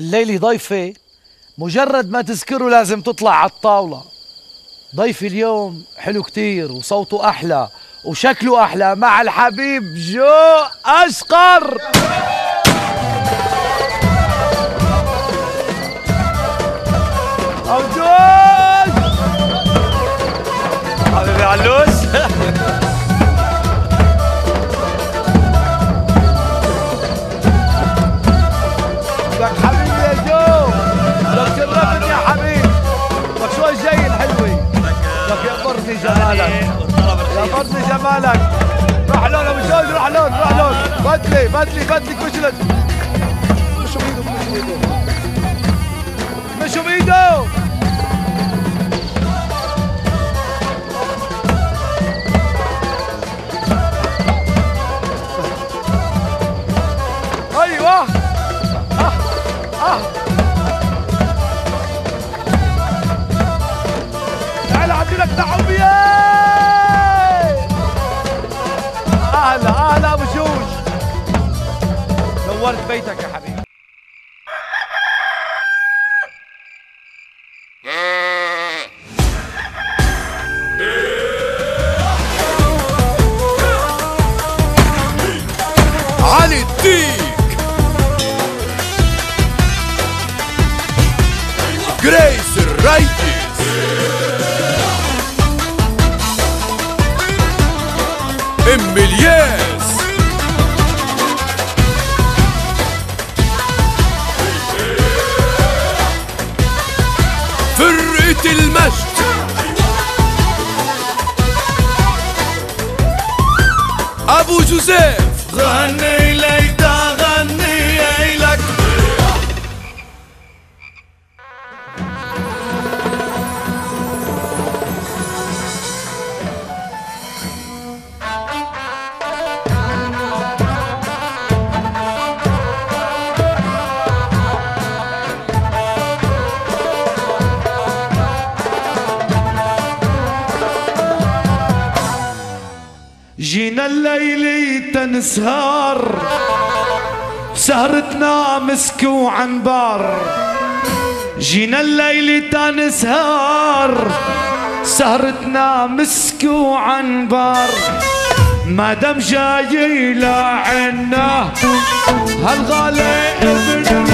الليلة ضيفة. مجرد ما تذكره لازم تطلع على الطاولة. ضيفي اليوم حلو كتير وصوته أحلى وشكله أحلى مع الحبيب جو أشقر. موجود حبيبي علوش. جمالك. يقبرني جمالك. روح لون أبو جوز روح لون روح لون. بدلي بدلي بدلي كشلت مشوا بايده مشوا بايده مشوا لك تعوبيه أهلا أهلا أبو جوج. نورت بيتك. يا وعنبر جينا الليل تنسهر سهرتنا مسك وعنبر ما دام جاي لعنا هالغالي ابن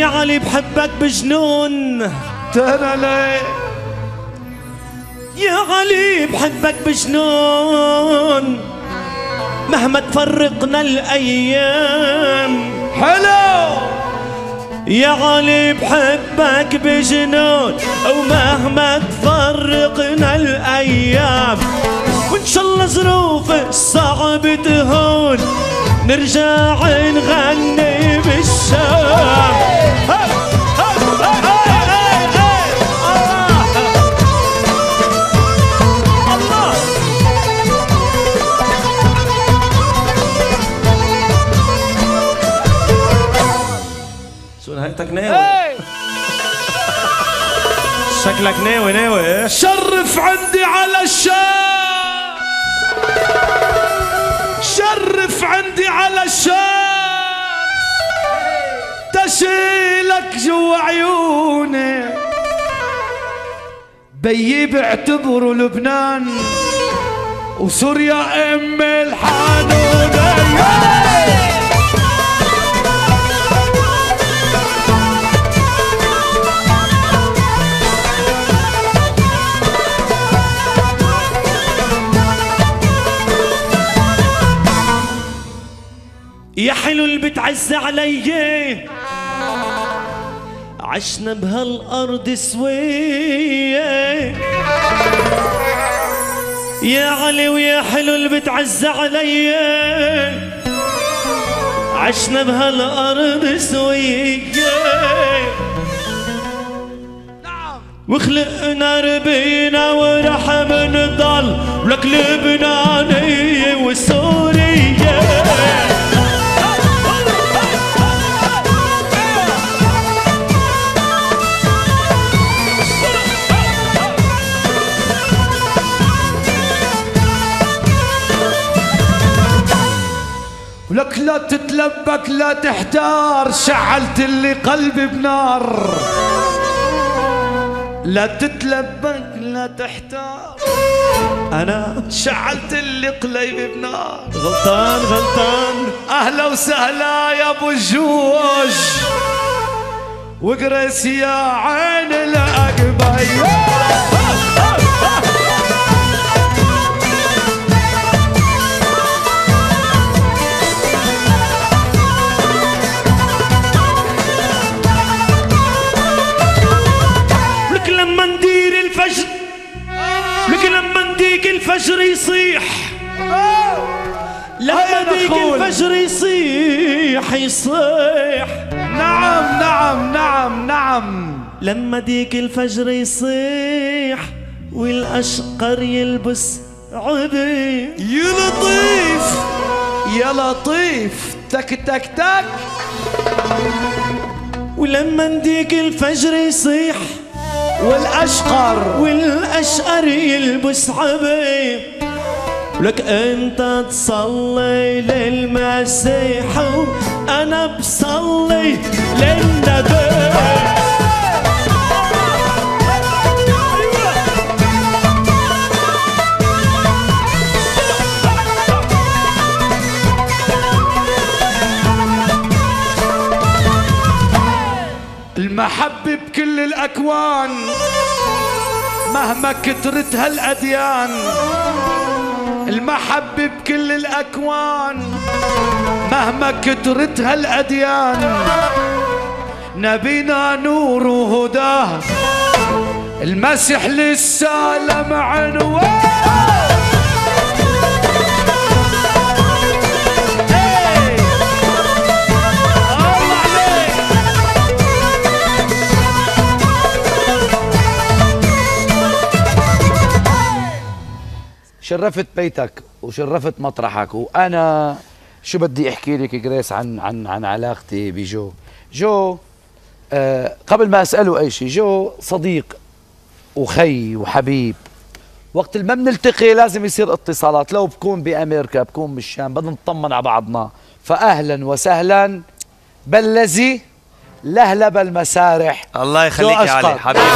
يا علي بحبك بجنون. ترى ليه يا علي بحبك بجنون. مهما تفرقنا الأيام. حلو. يا علي بحبك بجنون. ومهما تفرقنا الأيام. وإن شاء الله ظروف الصعب تهون. نرجع نغني بالشام. شكلك ناوي ناوي إيه؟ شرف عندي على الشام. شرف عندي على الشام. تشيلك جوا عيوني. بيي بعتبره لبنان وسوريا أم الحنون يا حلو اللي بتعز علي. عشنا بهالأرض سوية. يا علي ويا حلو اللي بتعز علي. عشنا بهالأرض سوية. وخلقنا ربينا ورحم نضل ولك لبنانية وسورية. ولك لا تتلبك لا تحتار شعلت اللي قلبي بنار. لا تتلبك لا تحتار. أنا شعلت اللي قلبي بنار. غلطان غلطان. أهلا وسهلا يا أبو الجوج وقرس يا عين الأقبي الفجر يصيح. لما هيا ديك دخول. الفجر يصيح يصيح. نعم نعم نعم نعم. لما ديك الفجر يصيح والأشقر يلبس عبي يا لطيف يا لطيف. تك تك تك. ولما نديك الفجر يصيح والأشقر. والأشقر يلبس عبي ولك أنت تصلي للمسيح وأنا بصلي للنبي. المحبة بكل الأكوان مهما كترت هالأديان المحبة بكل الأكوان مهما كترت هالأديان نبينا نور وهداه المسيح للسالم عنوان. شرفت بيتك وشرفت مطرحك وأنا شو بدي أحكي لك جريس عن عن عن علاقتي بجو؟ جو آه قبل ما أسأله أي شيء جو صديق وخي وحبيب. وقت ما بنلتقي لازم يصير اتصالات. لو بكون بأمريكا بكون بالشام بدنا نطمن على بعضنا. فاهلا وسهلا باللي لهلب المسارح الله يخليك يا علي حبيبي.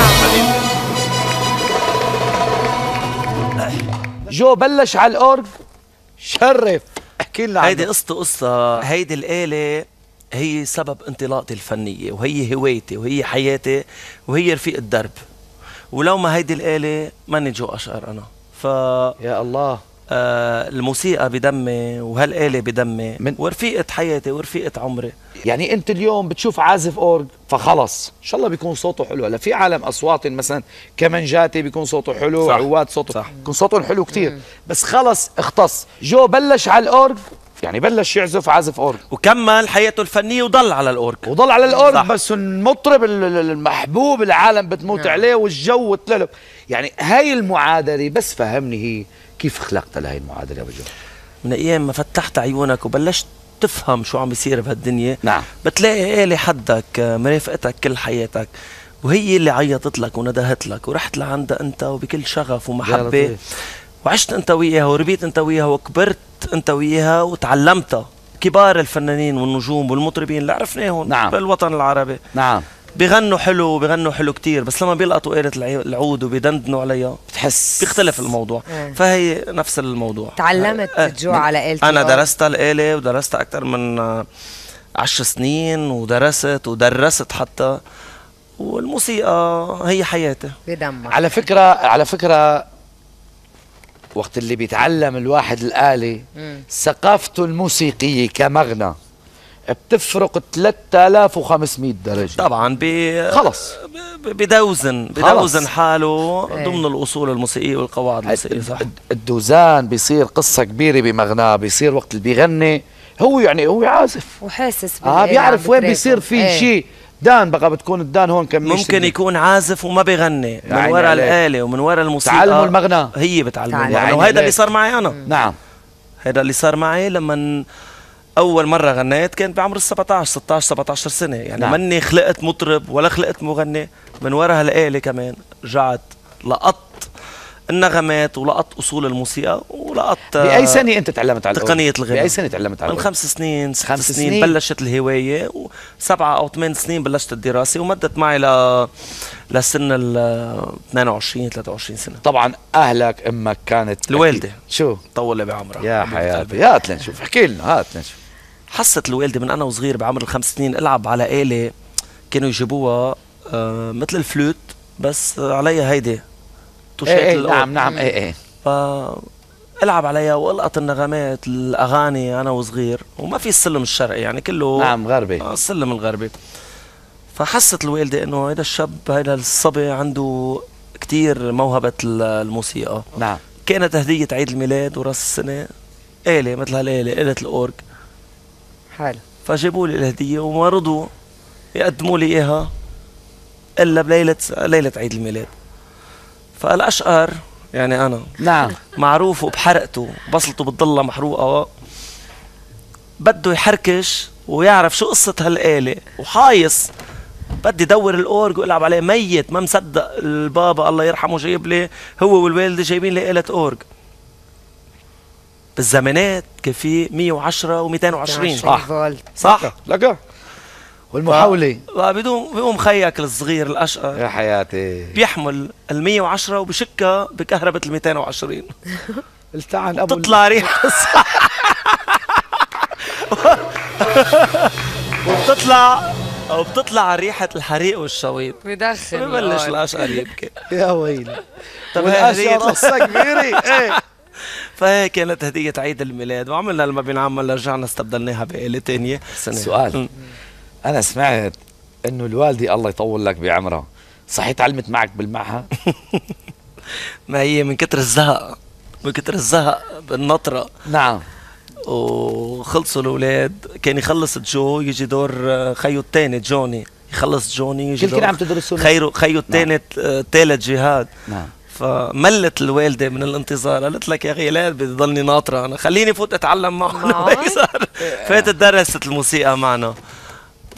جو بلش على الاورج شرف. احكي لنا هيدي. قصته قصة هيدي الآلة هي سبب انطلاقتي الفنية وهي هوايتي وهي حياتي وهي رفيق الدرب. ولو ما هيدي الآلة ماني جو أشقر أنا. ف يا الله. آه، الموسيقى بدمي وهالآلة بدمي من- ورفيقة حياتي ورفيقة عمري. يعني أنت اليوم بتشوف عازف أورج فخلص. إن شاء الله بيكون صوته حلو. هلا في عالم أصوات مثلا كمنجاتي بيكون صوته حلو صح. عواد صوته صح. بيكون صوتهم حلو كتير. بس خلص اختص. جو بلش على الأورج؟ يعني بلش يعزف عازف أورج. وكمل حياته الفنية وضل على الأورج. وضل على الأورج صح. بس المطرب ال- ال- المحبوب العالم بتموت عليه والجو تلهلب. يعني هاي المعادلة بس فهمني هي. كيف خلقت لهي المعادلة يا من أيام ما فتحت عيونك وبلشت تفهم شو عم بيصير بهالدنيا نعم. بتلاقي آلة حدك مرافقتك كل حياتك وهي اللي عيطت لك وندهت لك ورحت لعندها أنت وبكل شغف ومحبة. وعشت أنت وياها وربيت أنت وياها وكبرت أنت وياها وتعلمتها كبار الفنانين والنجوم والمطربين اللي عرفناهم نعم. بالوطن العربي نعم بيغنوا حلو وبيغنوا حلو كتير بس لما بيلقطوا آلة العي- العود وبيدندنوا عليها بتحس. بيختلف الموضوع. إيه. فهي نفس الموضوع. تعلمت آه، جو على آلة أنا. درست الآلة ودرست أكثر من آه، عشر سنين ودرست ودرست حتى والموسيقى هي حياتي. بدمك على فكرة على فكرة وقت اللي بيتعلم الواحد الآلة ثقافته الموسيقية كمغنى. بتفرق 3500 درجة طبعا ب خلص بدوزن خلص. بدوزن حاله إيه. ضمن الأصول الموسيقية والقواعد الموسيقية صح الد- الدوزان بيصير قصة كبيرة بمغناه بيصير وقت اللي بيغني هو يعني هو عازف وحاسس آه بيعرف وين. بيصير في إيه. شيء دان بقى بتكون الدان هون كم ممكن يكون عازف وما بيغني من وراء عليك. الآلة ومن وراء الموسيقى تعلموا المغنى. هي بتعلموا. المغنى عيني وهيدا اللي. صار معي أنا نعم هذا اللي صار معي لما أول مرة غنيت كان بعمر ال 17 16 17 سنة يعني نعم. مني خلقت مطرب ولا خلقت مغني من ورا هالاله كمان رجعت لقطت النغمات ولقط أصول الموسيقى ولقط بأي سنه أنت تعلمت على؟ تقنية الغناء بأي سنه تعلمت على من؟ خمس سنين ست خمس سنين, سنين. بلشت الهواية وسبعة أو ثمان سنين بلشت الدراسة ومدت معي ل لسن ال 22 23 سنة طبعا أهلك أمك كانت الوالدة. أكيد. شو طول بعمرها يا حياتي. هات لنشوف احكي لنا هات لنشوف حست الوالدة من أنا وصغير بعمر الخمس سنين ألعب على آلة كانوا يجيبوها آه مثل الفلوت بس عليها هيدي. توشات إيه إيه. نعم نعم إيه إيه. ف ألعب عليها وألقط النغمات الأغاني أنا وصغير وما في السلم الشرقي يعني كله نعم غربي. آه، السلم الغربي. فحست الوالدة إنه هذا الشاب هذا الصبي عنده كتير موهبة ال- الموسيقى. نعم. كانت هدية عيد الميلاد وراس السنة آلة مثل هالآلة آلة الأورج. حلو فجابوا لي الهدية وما رضوا يقدموا لي إياها إلا بليلة ليلة عيد الميلاد. فالأشقر يعني أنا نعم. معروف وبحرقته بصلته بتضلها محروقة. بده يحركش ويعرف شو قصة هالآلة وحايص. بدي دور الأورج وألعب عليه ميت ما مصدق البابا الله يرحمه جايب لي هو والوالدة جايبين لي آلة أورج. بالزمانات كان في 110 و220 صح. فولت. صح. لقى والمحاولة. بدون بيقوم خيك الصغير الاشقر يا حياتي. بيحمل ال 110 وبشكها بكهربة ال 220 التعن أبو بتطلع ريحة. وبتطلع وبتطلع ريحة الحريق والشويط بدخن ببلش الأول. الأشقر يبكي. يا ويلي. طب هدية قصة كبيرة. إيه. فهي كانت هدية عيد الميلاد وعملنا لما بنعمل رجعنا استبدلناها بآلة تانية. سنة. سؤال. مم. أنا سمعت إنه الوالدة الله يطول لك بعمرها. صحيح تعلمت معك بالمعهد ما هي من كتر الزهق من كتر الزهق بالنطرة. نعم. وخلصوا الأولاد. كان يخلص جو يجي دور آه، خيو الثاني جوني. يخلص جوني يجي دور عم تدرسوا خيرو خيو الثاني ثالث جهاد. نعم. فملت الوالدة من الانتظار قالت لك يا أخي لا بدي ضلني ناطرة أنا خليني فوت أتعلم معهم. فاتت درست الموسيقى معنا.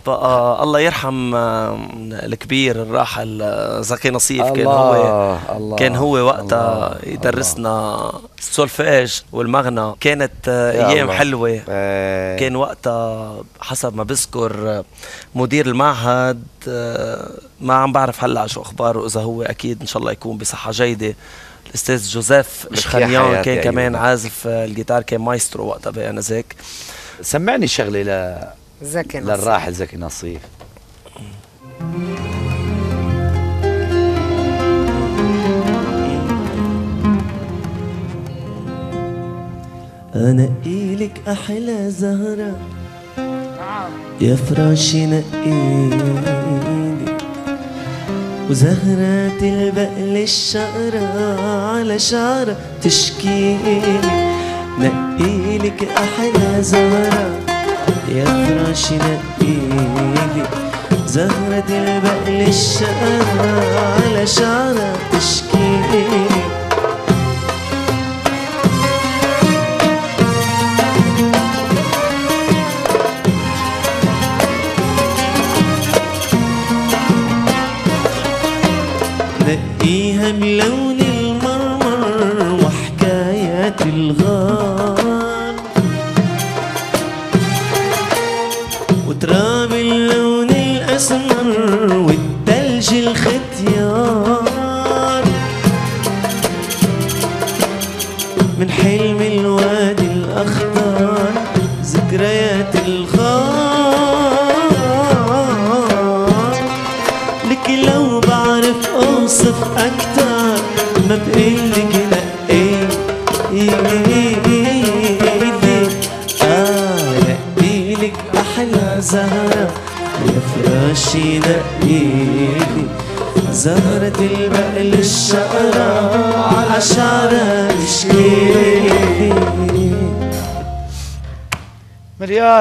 بقى الله يرحم آه، الكبير الراحل آه، زكي نصيف. كان هو الله كان هو وقتها يدرسنا السولفاج والمغنى. كانت آه، يا أيام. حلوة. آه، كان وقتها حسب ما بذكر آه، مدير المعهد آه، ما عم بعرف هلأ شو أخباره. إذا هو أكيد إن شاء الله يكون بصحة جيدة. الأستاذ جوزيف حياتي كان كمان أيوة. عازف آه، الجيتار كان مايسترو وقتها بأنذاك. سمعني شغلة ل... زكي نصيب. للراحل زكي نصيف انقيلك أحلى زهرة. يا فراشي نقيلي. وزهرة البقل الشقرة على شعرة تشكيلي. نقيلك أحلى زهرة. يا فراشي نقيلي زهرة البقل الشقرة على شعرة تشكيلي نقيها بلون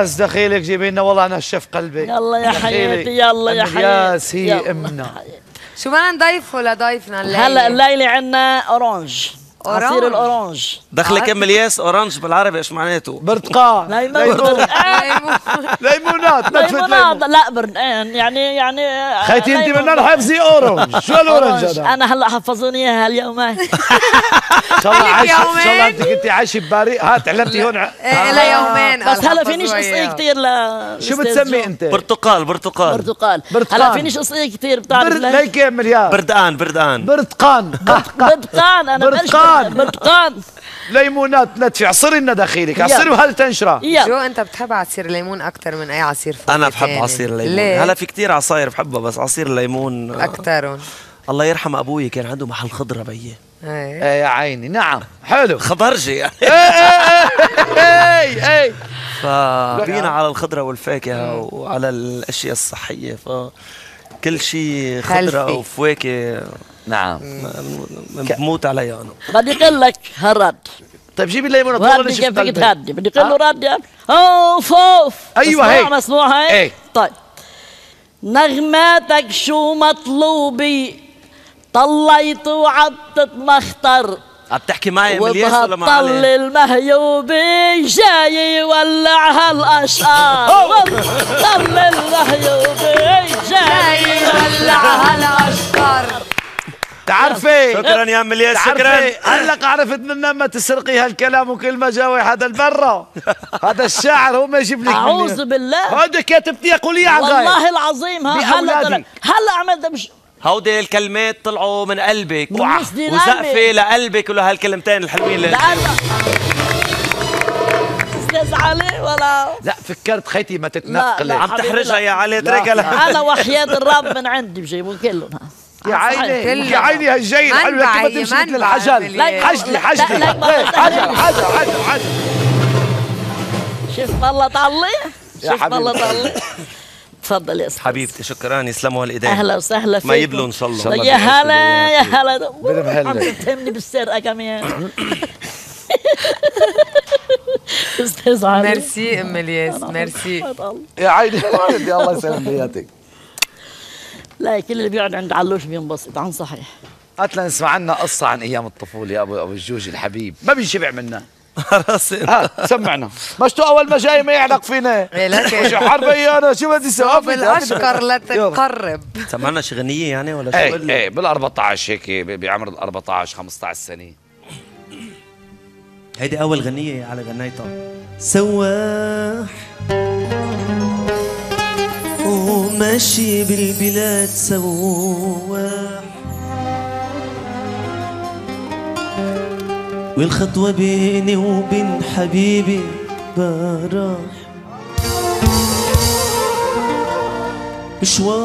مرياس دخيلك جيبي لنا والله أنا شف قلبي يلا يا. حياتي يلا يا حياتي مرياس هي. أمنا شو بدنا نضيفه لضيفنا الليلة هلا الليلة عندنا orange orange. عصير ال orange دخلك ام الياس orange بالعربي إيش معناته؟ برتقال ليمون ليمون ليمون. ليمونات نتفة ليمونات لا بردان يعني يعني خيتي انت. من الحفظي orange شو ال orange. هذا؟ أنا هلا حفظوني إياها اليومين إن شاء الله عايش إن. شاء الله أنت كنت عايشة بباريس ها تعلمتي هون إيه إلى يومين بس هلا فينيش قصية. كثير ل شو بتسمي. أنت؟ برتقال برتقال برتقال برتقال. هلا فينيش قصية كثير بتعرف؟ ليك يا مليار بردقان بردقان برتقان برتقان برتقان أنا برتقان. برتقان ليمونات ندفي عصري لنا داخيلك عصري وهل تنشرة؟ جو أنت بتحب عصير الليمون أكثر من أي عصير فواكه أنا بحب تاني. عصير الليمون. ليه؟ هلا في كتير عصاير بحبها بس عصير الليمون آه، أكثر الله يرحم أبوي كان عنده محل خضرة بيي. إيه. يا عيني نعم حلو. خضرجي. يعني اي اي فبينا على الخضرة والفاكهة وعلى الأشياء الصحية ف كل شيء خضرة. وفواكه. نعم. بموت عليها أنا. بدي أقول لك هالرد طيب جيبي الليمونات وهدي والله كيف شفت بدك قلبي. تهدي؟ بدي أقول له رد يا أوف أوف. مسموع هيك. مسموع هيك. إيه. طيب. نغماتك شو مطلوبي؟ طليت وعدت مختر. عم تحكي معي ملياس ولا مع علي؟ المهيوبي جاي يولع هالاشقار والطل المهيوبي جاي يولع هالاشقار تعرفي. شكرا يا ملياس شكرا. هلق عرفت من لما تسرقي هالكلام وكل ما جاوي هذا البرة. هذا الشاعر هو ما يجيب لك أعوذ مني. بالله. هذا كاتبتيها قولي على الغاية والله العظيم ها هلا هلا عملت مش هودي الكلمات طلعوا من قلبك قلبي. لقلبك ولهالكلمتين الحلوين اللي لأن أستاذ علي ولا لا فكرت خيتي ما تتنقلي. لا. عم تحرجها يا علي. اتركها لها أنا وحياة الرب من عندي بجيبوا كلهم. يا عيني. يا عيني هالجاي منبع كيف هي، تمشي مثل بالله. حجلي حجلي. حجل حجل حجل حجل شوف والله طلي؟ يا شوف حبيبي. والله طلي؟ تفضل يا أستاذ. حبيبتي شكرا يسلموا هالإيدين. أهلا وسهلا فيكم. ما يبلوا إن شاء الله. الله يا هلا يا هلا. عم. تتهمني بالسرقة كمان. أستاذ علي. ميرسي أم إلياس ميرسي. يا عيني والدي الله يسلم بياتك لا كل اللي بيقعد عند علوش بينبسط عن صحيح. هات لنسمع عنا قصة عن أيام الطفولة يا أبو أبو الجوج الحبيب. ما بينشبع منا. راسي هات سمعنا. مشتو أول ما جاي ما يعلق فينا. إيه، شو حربي أنا شو بدي أسوي؟ بالاشقر لا تقرب. سمعنا شي غنية يعني ولا شو إيه قلنا؟ إيه بال 14 هيك ب- بعمر ال 14 15 سنة. هيدي أول غنية على غنيتها سواح. وماشي بالبلاد سواح. والخطوة بيني وبين حبيبي براح. مشوار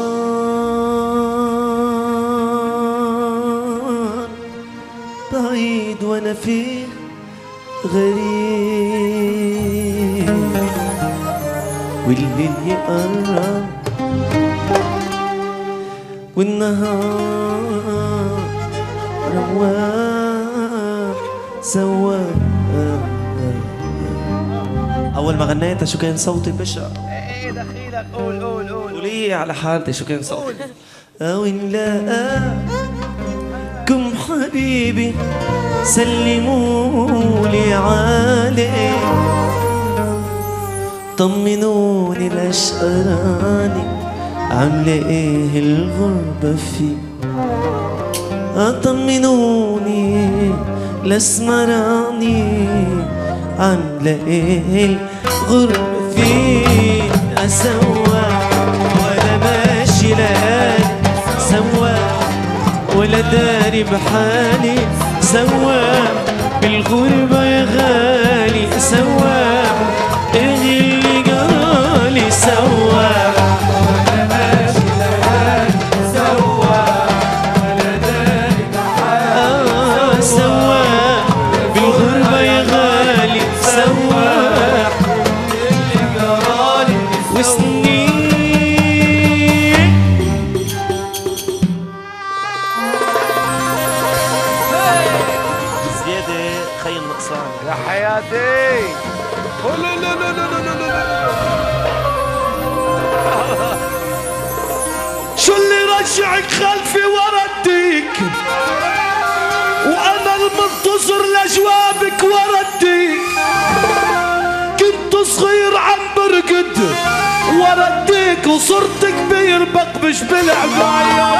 بعيد وأنا فيه غريب. والليل يقرب والنهار رواح سواح أول ما غنيتها شو كان صوتي بشع. إيه دخيلك قول قول قول. قولي على حالتي شو كان صوتي أو نلاقاكم حبيبي سلموا لي عليه طمنوني الأشقراني عاملة إيه الغربة فيك أطمنوني لاسمراني عاملة إيه الغربة فيك أسوى ولا ماشي لهاني سوى ولا داري بحالي. سوى بالغربة يا غالي. سواه وصرت كبير بقبش بالعباية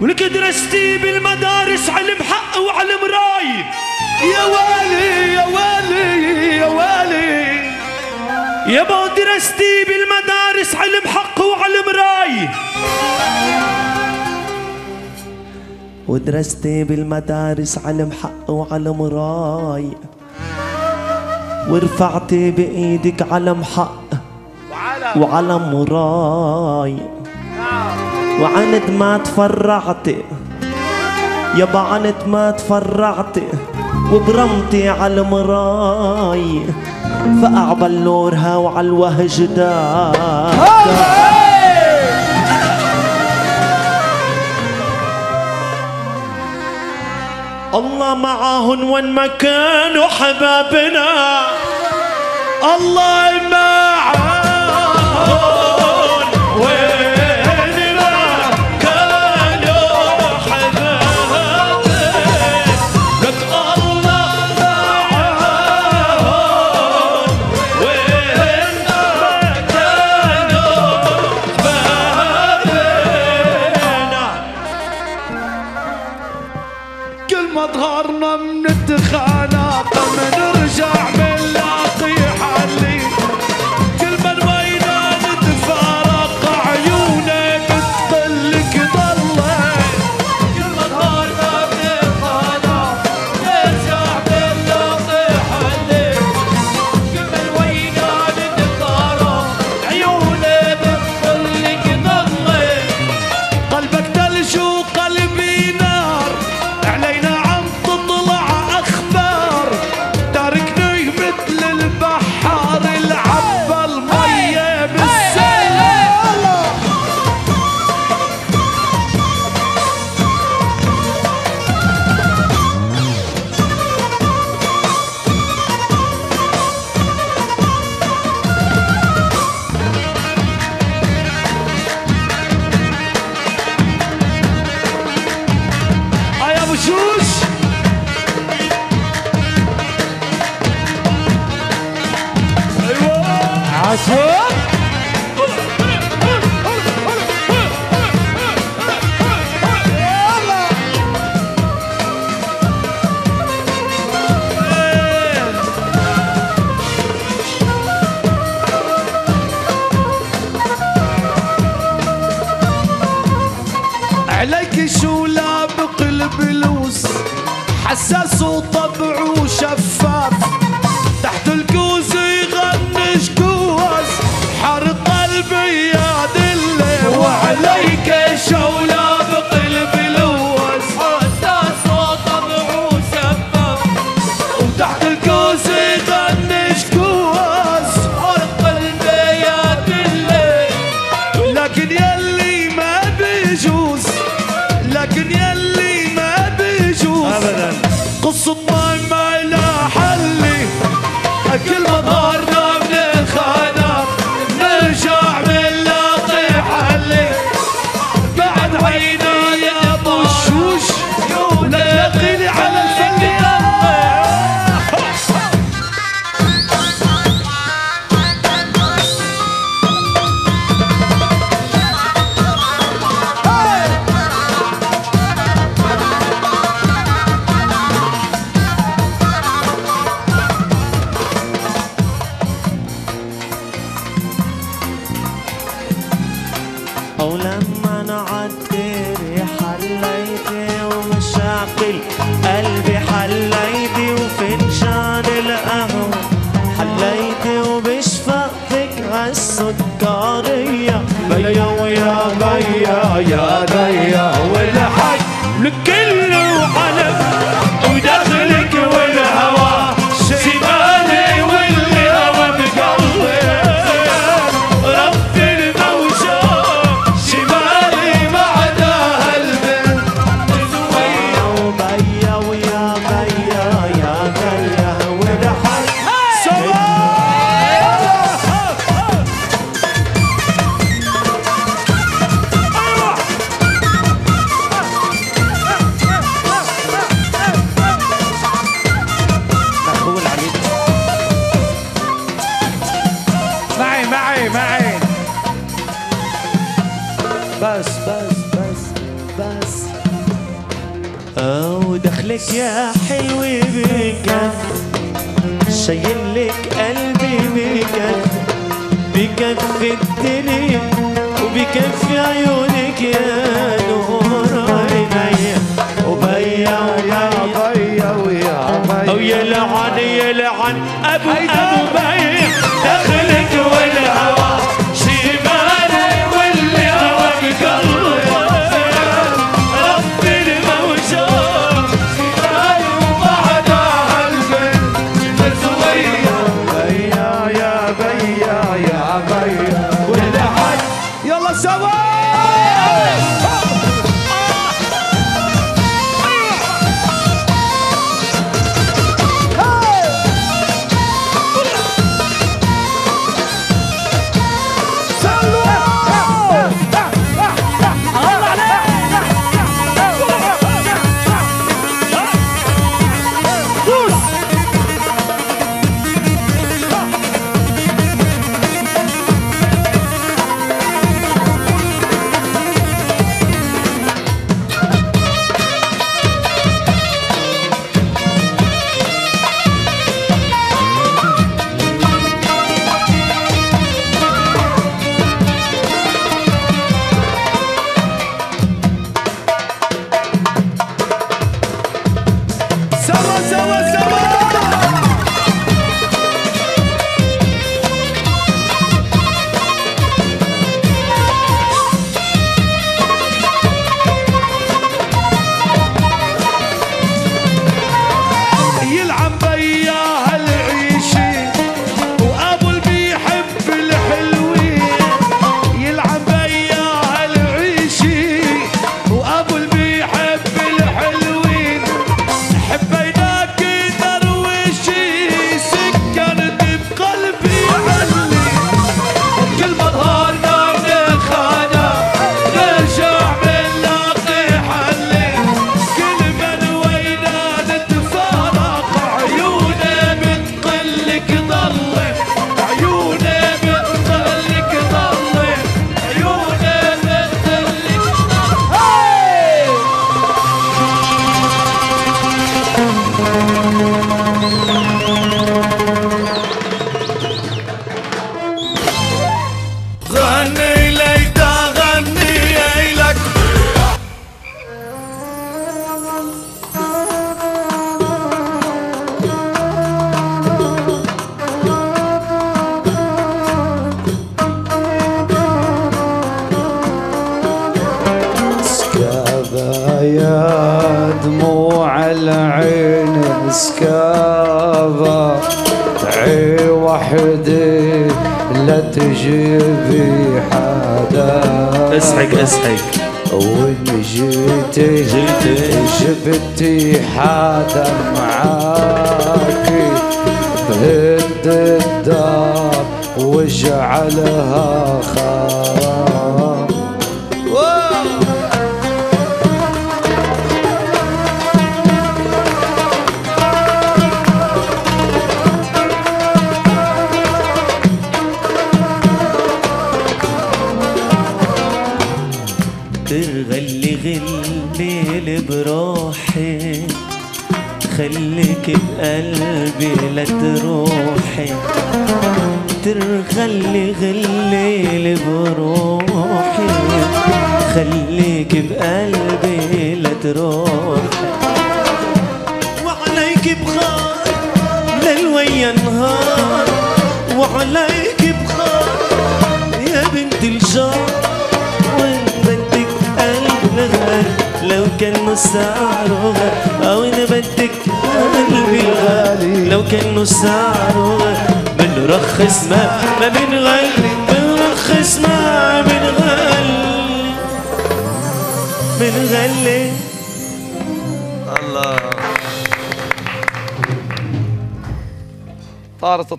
ولك درستي بالمدارس علم حق وعلم راي. يا والي يا والي يا والي. يابا درستي بالمدارس علم حق وعلم راي. ودرستي بالمدارس علم حق وعلم راي. ورفعتي بإيدك علم حق وعلم راي وعند ما تفرعتي. يابا عند ما تفرعتي. وبرمتي على المراي فقع بلورها وعلى الوهج داك الله معاهن وين ما كانوا حبابنا. الله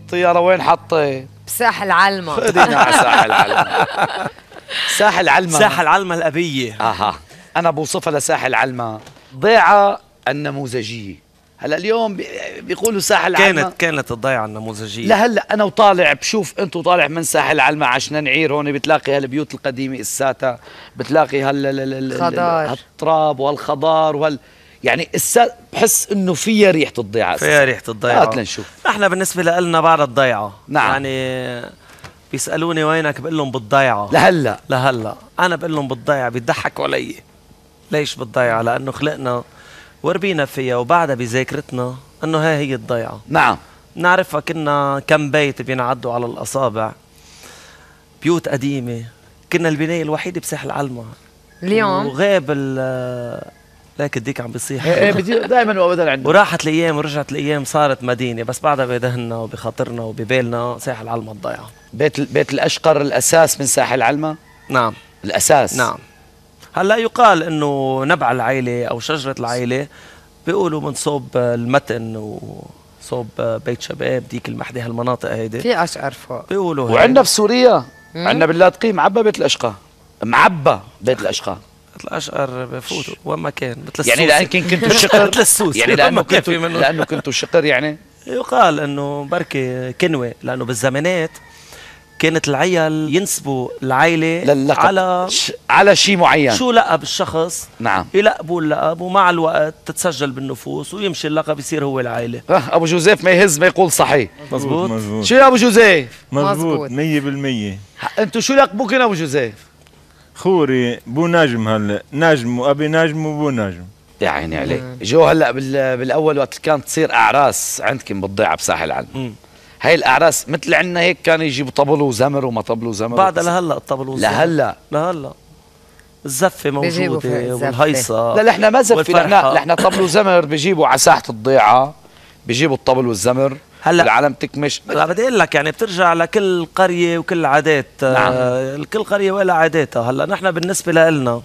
طارت الطيارة وين حطيت؟ بساحل علمة خدينا على ساحل علم ساحل علمة ساحل علمة الأبية. أها. أنا بوصفها لساحل علمة ضيعة النموذجية. هلا اليوم بي- بيقولوا ساحل علمة كانت كانت الضيعة النموذجية. لهلا أنا وطالع بشوف انت وطالع من ساحل علمة عشنا نعير هون بتلاقي هالبيوت القديمة اساتها بتلاقي هال ال- ال- ال- خضار. هالتراب والخضار وهال يعني اسا بحس إنه فيها ريحة الضيعة. فيها ريحة الضيعة. هات لنشوف إحنا بالنسبة لنا بعد الضيعة. نعم. يعني بيسألوني وينك؟ بقول لهم بالضيعة. لهلأ. لهلأ. أنا بقول لهم بالضيعة بيضحكوا علي. ليش بالضيعة؟ لأنه خلقنا وربينا فيها وبعدها بذاكرتنا إنه هاي هي الضيعة. نعم. نعرفها كنا كم بيت بينعدوا على الأصابع. بيوت قديمة. كنا البناية الوحيدة بساحل علمة اليوم؟ وغاب ليك الديك عم بيصيح. دائما وابدا عندنا وراحت الأيام ورجعت الأيام صارت مدينة بس بعدها بذهننا وبخاطرنا وببالنا ساحل علمة الضيعة. بيت بيت الأشقر الأساس من ساحل علمة نعم. الأساس. نعم. هلأ يقال إنه نبع العيلة أو شجرة العيلة بيقولوا من صوب المتن وصوب بيت شباب ديك المحدة هالمناطق هيدي. في أشقر فوق. بيقولوا هيك. وعندنا بسوريا عندنا باللاذقية معبى بيت الاشقى معبى بيت الاشقى مثل الأشقر بفوتوا وين ما كان مثل يعني. لأن كنتوا شقر؟ مثل السوسي. يعني لأنه كنتوا. لأنه كنتوا شقر يعني؟ يقال إنه بركي كنوة لأنه بالزمانات كانت العيال ينسبوا العيلة للقب. على ش... على شيء معين. شو لقب الشخص؟ نعم. يلقبوا اللقب ومع الوقت تتسجل بالنفوس ويمشي اللقب يصير هو العائله آه، أبو جوزيف ما يهز ما يقول صحيح. مزبوط؟ مزبوط. شو يا أبو جوزيف؟ مزبوط. مزبوط. 100% أنتوا شو لقبوكم أبو جوزيف؟ خوري بو نجم هلا. نجم وابي نجم وبو نجم. يا عيني عليك. جو هلا بال... بالأول وقت كانت تصير أعراس عندكم بالضيعة بساحل علم مم. هاي الأعراس مثل عندنا هيك كانوا يجيبوا طبل وزمر وما طبل وزمر. بعد لهلا الطبل والزفة. لهلا. لهلا. الزفة موجودة. والهيصة. لا نحن ما والفرحة. نحن نحن طبل وزمر بيجيبوا على ساحة الضيعة بيجيبوا الطبل والزمر. هلا. العالم تكمش لا بدي أقول لك يعني بترجع لكل قرية وكل عادات نعم. آه كل قرية ولها عاداتها هلا نحن بالنسبة لنا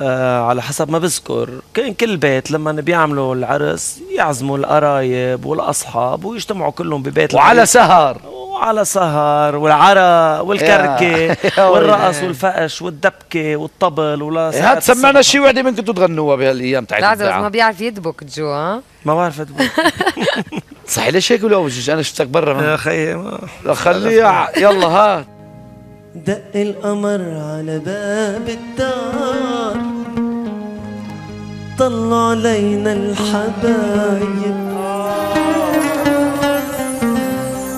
آه على حسب ما بذكر كان كل بيت لما بيعملوا العرس يعزموا القرايب والأصحاب ويجتمعوا كلهم ببيت وعلى العريس. سهر وعلى سهر والعرا والكركة والرقص. والفقش والدبكة والطبل ولا إيه، هات سمعنا شي وحده من كنتوا تغنوها بهالايام تاعت لا ما بيعرف يدبك جو ها ما بعرف أدبر. صحيح ليش هيك ولا وجوج أنا شفتك برا يا ما لا خليها يلا هات دق القمر على باب الدار. طلعوا علينا الحبايب.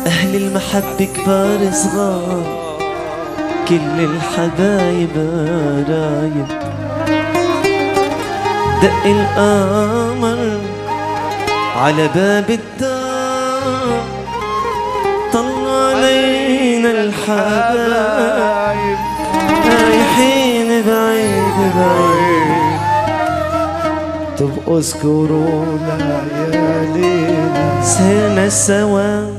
أهل المحبة كبار صغار. كل الحبايب قرايب دق القمر على باب الدار. علينا الحبايب. رايحين بعيد بعيد. طب أذكروا ليالينا. سهرنا سوا.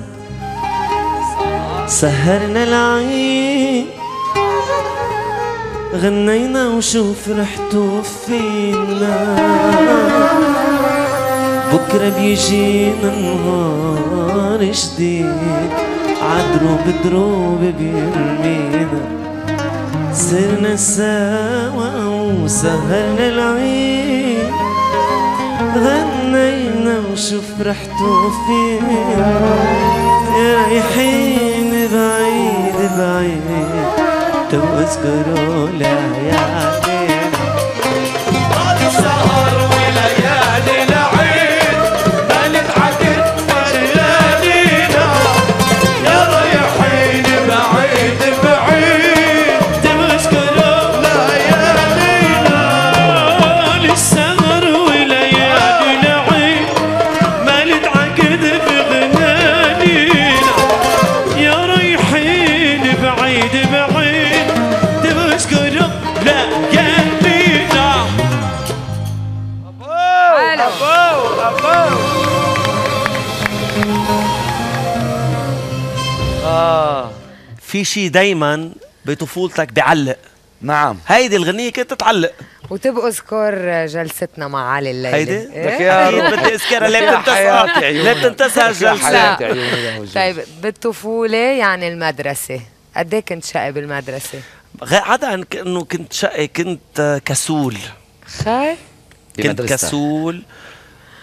سهرنا العين غنينا وشوف رحتوا فينا. بكرة بيجينا نهار جديد. عدروب دروب بيرمينا. صرنا سوا وسهرنا العين. غنينا وشوف رحتوا فينا رايحين بعيد بعيد. تو اذكروا ليالينا آه في شيء دايما بطفولتك بيعلق نعم هيدي الغنية كانت تتعلق وتبقوا اذكر جلستنا مع علي الليلة هيدي؟ إيه؟ لك يا. بدي اذكرها ليه يا حياتي بتنتسى. ليه بتنتسى هالجلسة. طيب بالطفولة يعني المدرسة قد إيه كنت شقي بالمدرسة؟ غ- عدا عن إنه كنت شقي كنت كسول خي كنت. كسول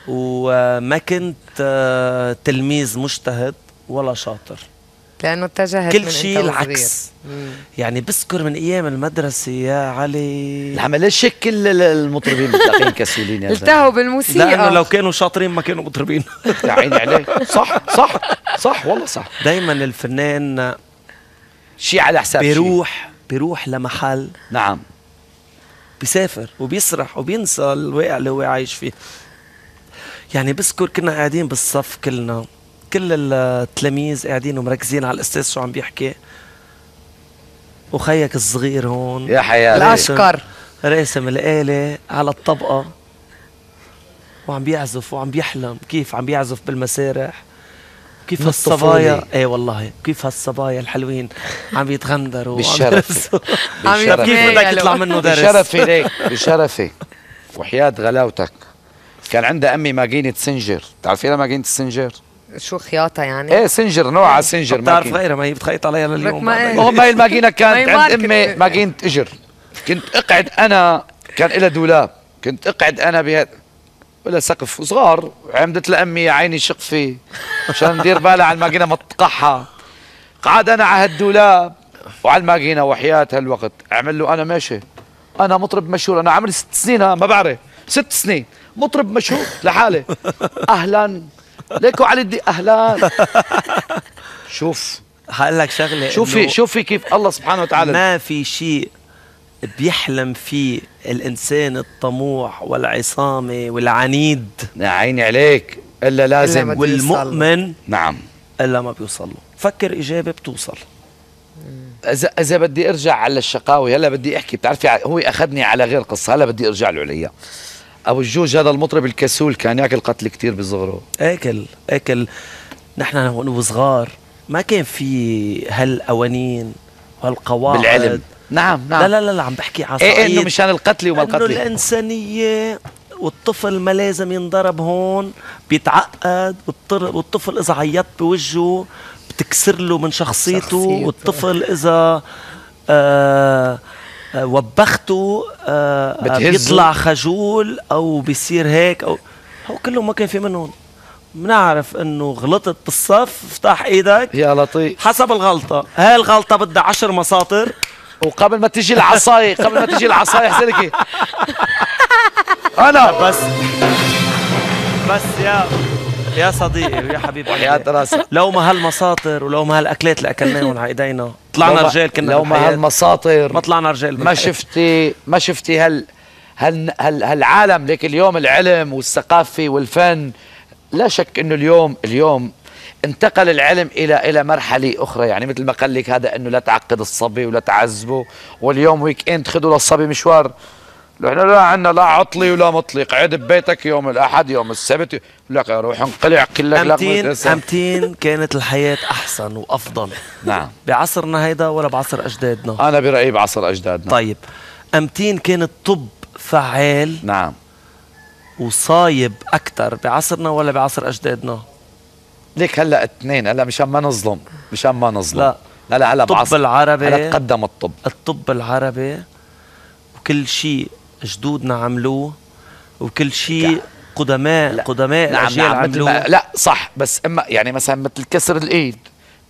وما كنت آه، تلميذ مجتهد ولا شاطر لأنه اتجهت كل شيء. العكس. يعني بذكر من أيام المدرسة يا علي. الحمد ليش هيك كل ال- المطربين بتلاقيهم كسولين يا التهوا بالموسيقى. لأنه لو كانوا شاطرين ما كانوا مطربين. يا عيني عليك. صح صح صح والله صح. دائما الفنان شيء على حساب شيء. بيروح بيروح لمحل. نعم. بيسافر وبيسرح وبينسى الواقع اللي هو عايش فيه. يعني بذكر كنا قاعدين بالصف كلنا. كل التلاميذ قاعدين ومركزين على الأستاذ شو عم بيحكي. وخيك الصغير هون. يا حياتي الاشقر راسم الآلة على الطبقة. وعم بيعزف وعم بيحلم. كيف عم بيعزف بالمسارح. كيف هالصبايا. إيه والله. كيف هالصبايا الحلوين. عم يتغندروا. وعم بالشرف. عم. كيف بدك. يطلع منه درس؟ بشرفي ليك بشرفي وحياة غلاوتك. كان عندها أمي ماكينة سنجر. بتعرفينها ماكينة السنجر؟ شو خياطة يعني؟ إيه سنجر نوعها سنجر بتعرف غيرها ما هي بتخيط عليها لليوم. إيه. المهم هاي الماكينة كانت ما هي عند. أمي ماكينة اجر كنت أقعد أنا كان لها دولاب. كنت أقعد أنا بهذا ولا سقف صغار عمدت لأمي يا عيني شقفي عشان ندير بالها على الماكينة ما تقحها قعد أنا على هالدولاب. وعلى الماكينة وحياة هالوقت. أعمل له أنا ماشي. أنا مطرب مشهور. أنا عمري ست سنين ها ما بعرف. ست سنين. مطرب مشهور لحالي. أهلا. ليكو علي الدي أهلا شوف هقول لك شغلة شوفي شوفي كيف الله سبحانه وتعالى ما في شيء بيحلم فيه الإنسان الطموح والعصامة والعنيد. يا عيني عليك. إلا إلا لازم. بيوصل. والمؤمن نعم. إلا ما بيوصل له. فكر إجابة بتوصل. اذا إذا بدي أرجع على الشقاوي هلا بدي أحكي. بتعرفي هو أخذني على غير قصة. هلا بدي أرجع له عليا أبو الجوج هذا المطرب الكسول كان يأكل قتل كتير بصغره. أكل أكل. نحن وصغار ما كان في هالقوانين وهالقواعد بالعلم. نعم نعم. لا لا لا, لا عم بحكي على إيه صعيد إنه مشان القتل وما إنه القتل. الإنسانية والطفل ما لازم ينضرب هون بيتعقد والطفل إذا عيطت بوجهه بتكسر له من شخصيته, شخصيته. والطفل إذا آه، وبخته آه آه،. بيطلع خجول أو بيصير هيك أو هو كله ما كان في منهم. بنعرف إنه غلطت بالصف افتح إيدك. يا لطيف. حسب الغلطة. هاي الغلطة بدها عشر مساطر وقبل ما تيجي العصاية قبل ما تيجي العصاية حسلكي أنا. بس. بس يا يا صديقي ويا حبيب حياة قلبي. راسك لو ما هالمساطر ولو ما هالأكلات اللي أكلناهم على إيدينا طلعنا رجال كنا لو ما. هالمساطر ما طلعنا رجال ما. شفتي ما شفتي هال هال هال هالعالم ليك اليوم العلم والثقافة والفن. لا شك إنه اليوم اليوم انتقل العلم إلى إلى مرحلة أخرى. يعني مثل ما قال لك هذا إنه لا تعقد الصبي ولا تعذبه واليوم weekend خذوا للصبي مشوار. نحن لا عندنا لا عطلي ولا مطلي قعد ببيتك يوم الأحد يوم السبت لك روح انقلع كلك امتين أمتين كانت الحياة أحسن وأفضل. نعم. بعصرنا هيدا ولا بعصر أجدادنا؟ أنا برأيي بعصر أجدادنا. طيب. أمتين كان الطب فعال. نعم. وصايب أكثر بعصرنا ولا بعصر أجدادنا؟ ليك هلأ اثنين هلأ مشان ما نظلم مشان ما نظلم. لا. لا لا هلأ الطب بعصر العربي. هلأ تقدم الطب. الطب العربي وكل شيء جدودنا عملوه وكل شيء قدماء لا. قدماء نعم نعم عملوه. ما لا صح بس اما يعني مثلا مثل كسر الإيد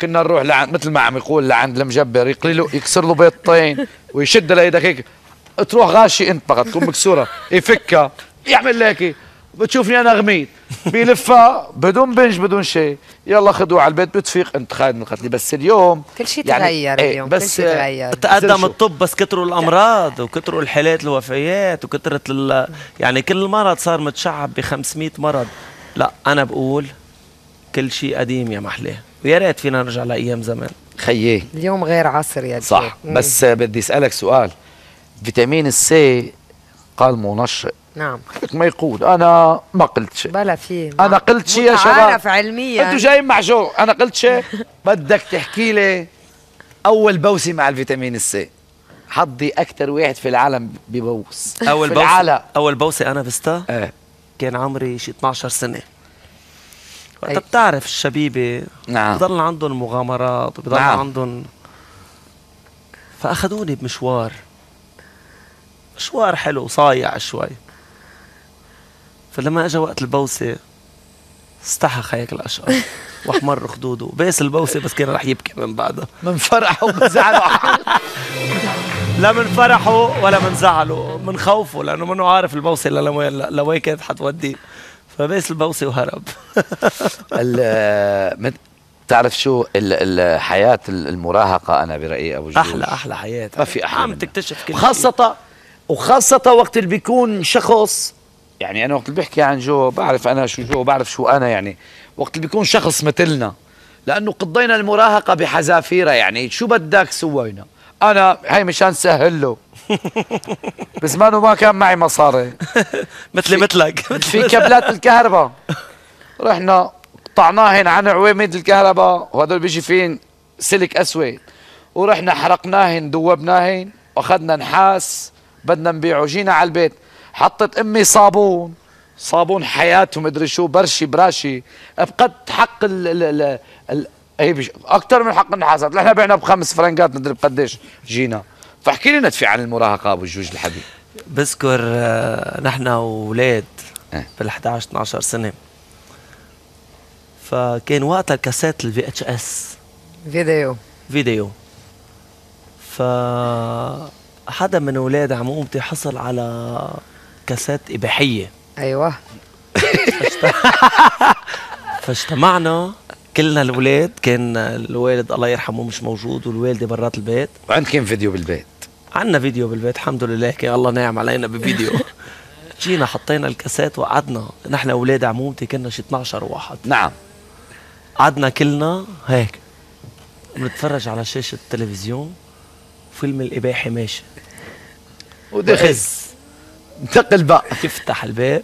كنا نروح لعند مثل ما عم يقول لعند المجبر يقلي له يكسر له بيضتين ويشد لإيدك هيك. تروح غاشي أنت فقط تكون مكسورة يفكها يعمل لك بتشوفني أنا غميت بيلفها. بدون بنج بدون شيء. يلا خذوه على البيت بتفيق. انت خالد من القتل بس اليوم كل شيء يعني تغير إيه، اليوم كل بس، شيء آه، تغير تقدم؟ الطب بس كتروا الأمراض وكتروا الحالات الوفيات وكترت ال... يعني كل مرض صار متشعب ب 500 مرض. لا أنا بقول كل شيء قديم يا محلاه. ويا ريت فينا نرجع لأيام زمان. خيي. اليوم غير عصر يا صح. مم. بس بدي أسألك سؤال. فيتامين السي قال منشط نعم. مثل ما يقول. أنا ما قلت شيء. بلا في أنا قلت شيء يا شباب. متعارف علميا. أنتوا جايين مع جو. أنا قلت شيء. بدك تحكي لي أول بوسه مع الفيتامين السي حظي أكثر واحد في العالم ببوس. أول بوسه العالم. أول بوسه أنا بستها إيه. كان عمري شي 12 سنة. وقت أي. بتعرف الشبيبة نعم. بضل عندهم مغامرات وبضل نعم. عندهم فأخذوني بمشوار. مشوار حلو صايع شوي. فلما اجى وقت البوسة استحى هيك الأشقر. واحمر خدوده. بس البوسة بس كان رح يبكي من بعدها من فرحه ومن زعله لا من فرحه ولا من زعله من خوفه لأنه منه عارف البوسة لوين لوين كانت حتوديه فبس البوسة وهرب. تعرف شو؟ ال- الحياة المراهقة أنا برأيي أبو جوج أحلى أحلى حياة. ما في أحلى عم. تكتشف كل. وخاصة وخاصة وقت اللي بيكون شخص يعني أنا وقت اللي بحكي عن جو بعرف أنا شو جو بعرف شو أنا يعني. وقت اللي بيكون شخص مثلنا لأنه قضينا المراهقة بحذافيرها يعني شو بدك سوينا؟ أنا هي مشان سهل له بزمانه ما كان معي مصاري. مثلي مثلك. في كابلات الكهرباء. رحنا قطعناهن عن عواميد الكهرباء وهدول بيجي فيهن سلك أسود. ورحنا حرقناهن ذوبناهن وأخذنا نحاس بدنا نبيعه. جينا على البيت. حطت أمي صابون. صابون حياته مدري شو برشي براشي. بقد حق ال ال ال ال هي بش... أكثر من حق النحاسات. نحن بعنا بخمس فرنكات مدري بقديش جينا. فاحكي لنا تفي عن المراهقة أبو جوج الحبيب. بذكر آه، نحن واولاد إيه. بال 11 12 سنة. فكان وقتها الكاسات ال VHS فيديو. فيديو. ف حدا من أولاد عمومتي حصل على كاسات إباحية. أيوه. فاجتمعنا كلنا الأولاد كان الوالد الله يرحمه مش موجود والوالدة برات البيت. وعندكم فيديو بالبيت. عنا فيديو بالبيت الحمد لله كان الله منعم علينا بفيديو. جينا حطينا الكاسات وقعدنا. نحن أولاد عمومتي كنا شي 12 واحد. نعم. قعدنا كلنا هيك بنتفرج على شاشة التلفزيون فيلم الإباحي ماشي. ودخل. انتقل بقى يفتح الباب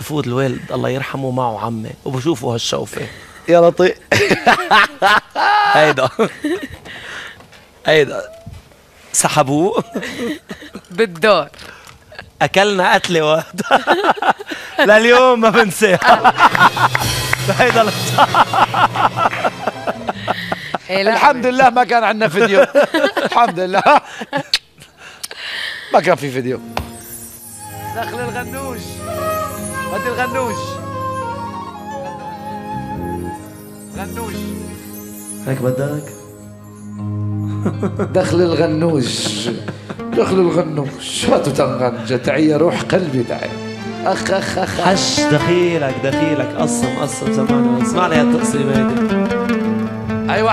بفوت الوالد الله يرحمه معه عمي وبشوفه هالشوفة. يا لطيف. هيدا. هيدا. سحبوه. بالدور. أكلنا قتله واحد لليوم ما بنساها هيدا إيه الحمد لله ما كان عندنا فيديو. الحمد لله. ما كان في فيديو. دخل الغنوش. هدي الغنوش. غنوش. هيك بدك دخل الغنوش. دخل الغنوش. هاتوا تنغنجة تعي روح قلبي تعي أخ أخ أخ. حش دخيلك دخيلك. قصم قصم. سمعنا اسمعنا يا التقصيم هيدي أيوه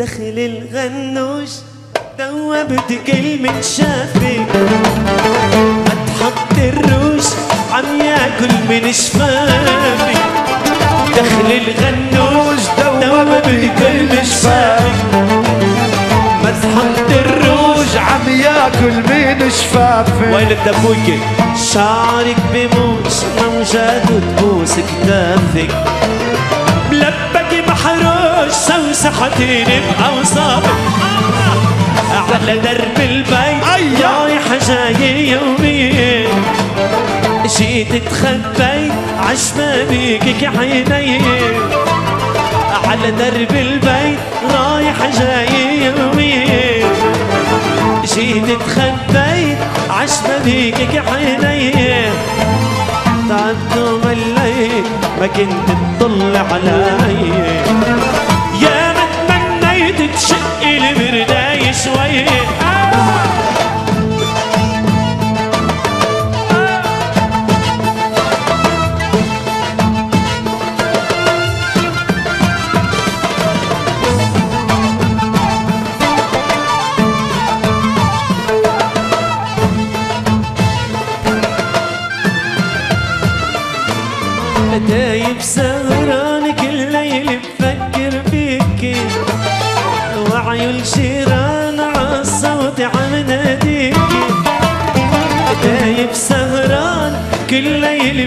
دخل الغنوش دوبت كلمة شافي. هتحط الروش عم ياكل من شفافي. دخل الغنوش دوبت كلمة شفافي. مسحط الروج عم ياكل من شفافي. وين الدبوكة شعرك بموج موجات تبوس كتافك. ملبك بحر سوسحتيني بأوصافك على درب البيت. رايحة جاية يومية جيت تخبيت. عشماميك عيني. على درب البيت. رايحة جاية يومية جيت تخبيت. عشماميك عيني. تعبت ومليت ما كنت تطل علي.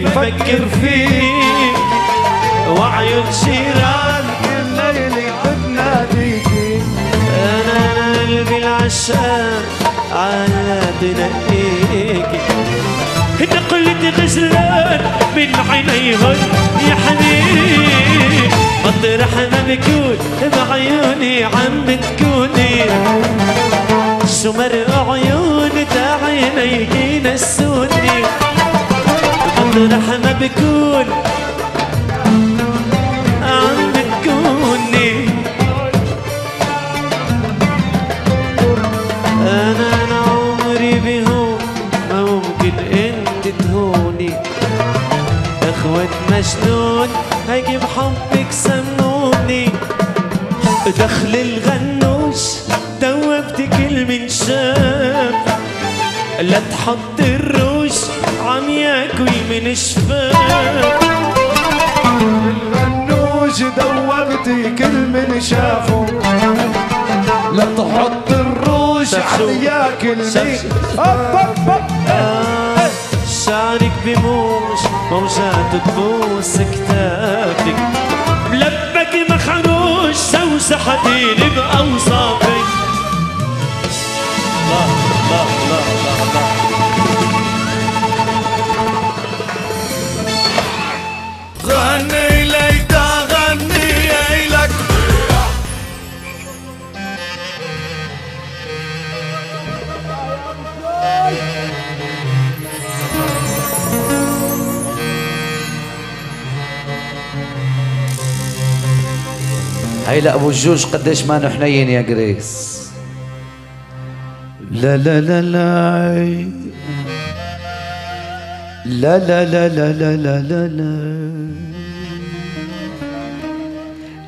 بفكر فيك وعيون شيران كل ليلة بتناديكي أنا قلبي العشاق على تنقيكي نقلت غزلان من عينيهن يا حبيبي. مطرح ما بكون بعيوني عم تكوني سمر عيون تا عينيك نسوني فرح ما بكون. عم بتكوني. أنا أنا عمري بهون ما ممكن انت تهوني. أخوات مجنون هيك بحبك سموني. دخل الغنوش دوبتك المنشاف لا تحط من شفاف الغنوج دوبتي كل من شافه. لا تحط الروج هب هب شعرك بموج موجات تبوس كتافك ملبك مخروش سوسحتين بأوصافك الله الله الله الله الله. غني ليتا غني لك هي لأبو الجوج قديش ما حنين يا جريس لا لا لا لا لا لا لا لا لا لا لا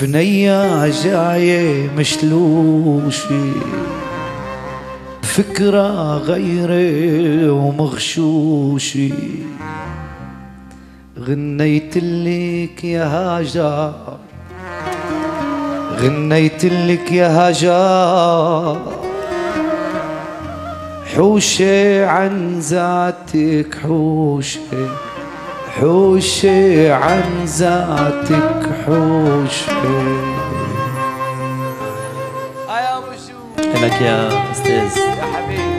بنية جاية مشلوشة بفكرة غيري ومغشوشة. غنيت لك يا هاجر غنيت لك يا هاجر. حوشي عن ذاتك حوشي حوشي عن ذاتك حوشي يا ابو شو لك يا أستاذ. يا حبيبي.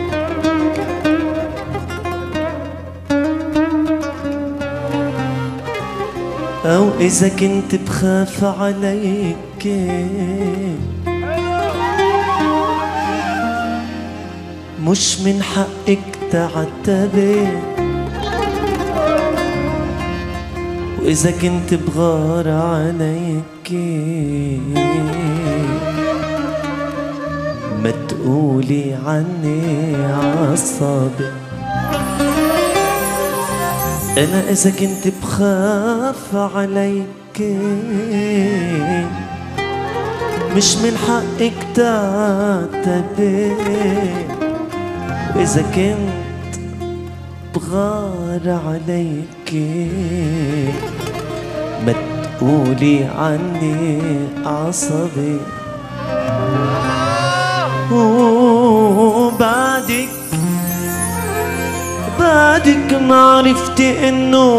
أو إذا كنت بخاف عليك. مش من حقك تعتبر. وإذا كنت بغار عليك ما تقولي عني عصبي أنا إذا كنت بخاف عليك مش من حقك تعتبي وإذا كنت بغار عليك. ما تقولي عني عصبي وبعدك بعدك. ما عرفتي إنه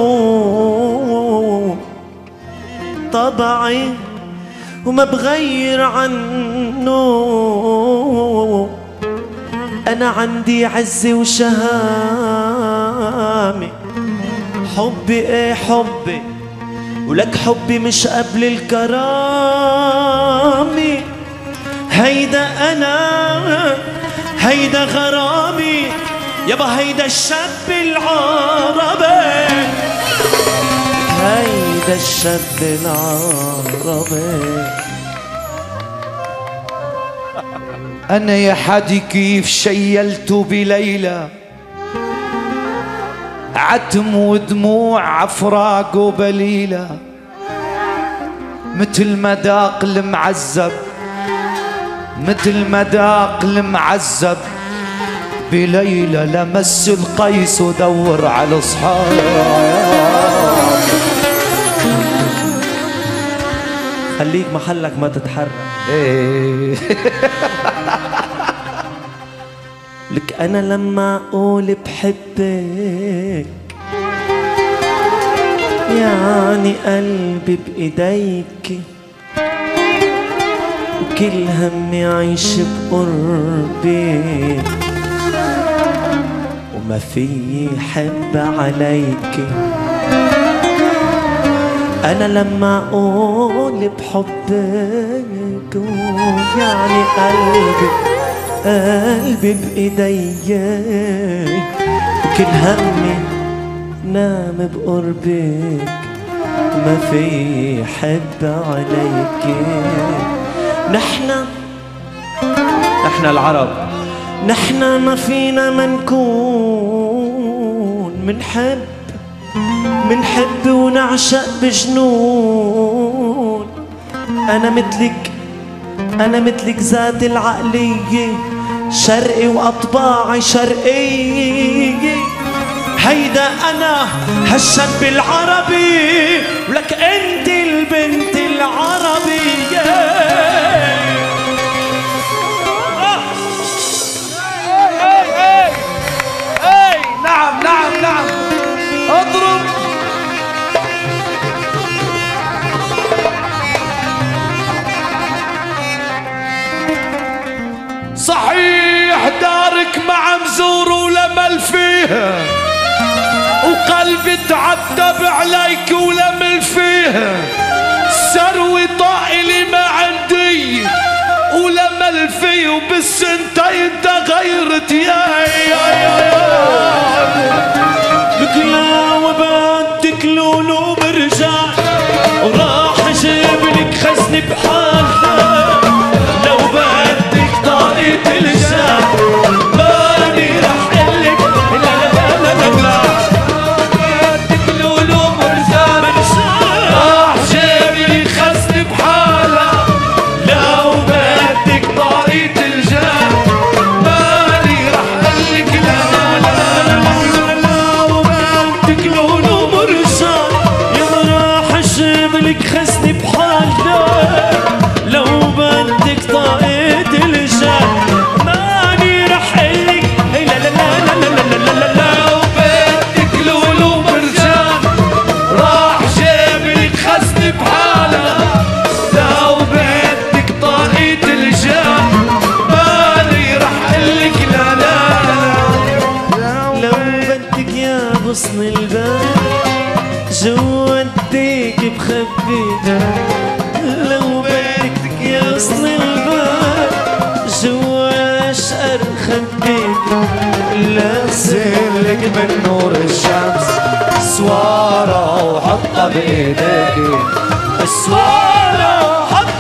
طبعي وما بغير عنه. أنا عندي عزة وشهامة حبي إيه حبي؟ ولك حبي مش قبل الكرامة هيدا أنا هيدا غرامي. يابا هيدا الشاب العربي. هيدا الشاب العربي. أنا يا حدي كيف شيلت بليلى عتم ودموع عفراق وبليلة مثل مداق المعذب مثل مداق المعذب. بليلة لمس القيس ودور على اصحاب خليك محلك ما تتحرك. أنا لما أقول بحبك يعني قلبي بإيديك وكل همي عيش بقربك وما في حب عليك. أنا لما أقول بحبك يعني قلبي قلبي بايدي وكل همي نام بقربك. ما في حب عليك. نحنا نحنا العرب. نحنا ما فينا ما نكون. منحب منحب ونعشق بجنون. أنا مثلك أنا مثلك ذات العقلية. شرقي واطباعي شرقية هيدا أنا هالشاب العربي. ولك أنت معذور ولمل فيها وقلبي تعذب عليك ولمل فيها. ثروة طائلي ما عندي ولمل فيه وبس انت انت غيرت يا يا يا, يا, يا ايديك من نور الشمس. سوارة وحطها بايديك سوارة وحطها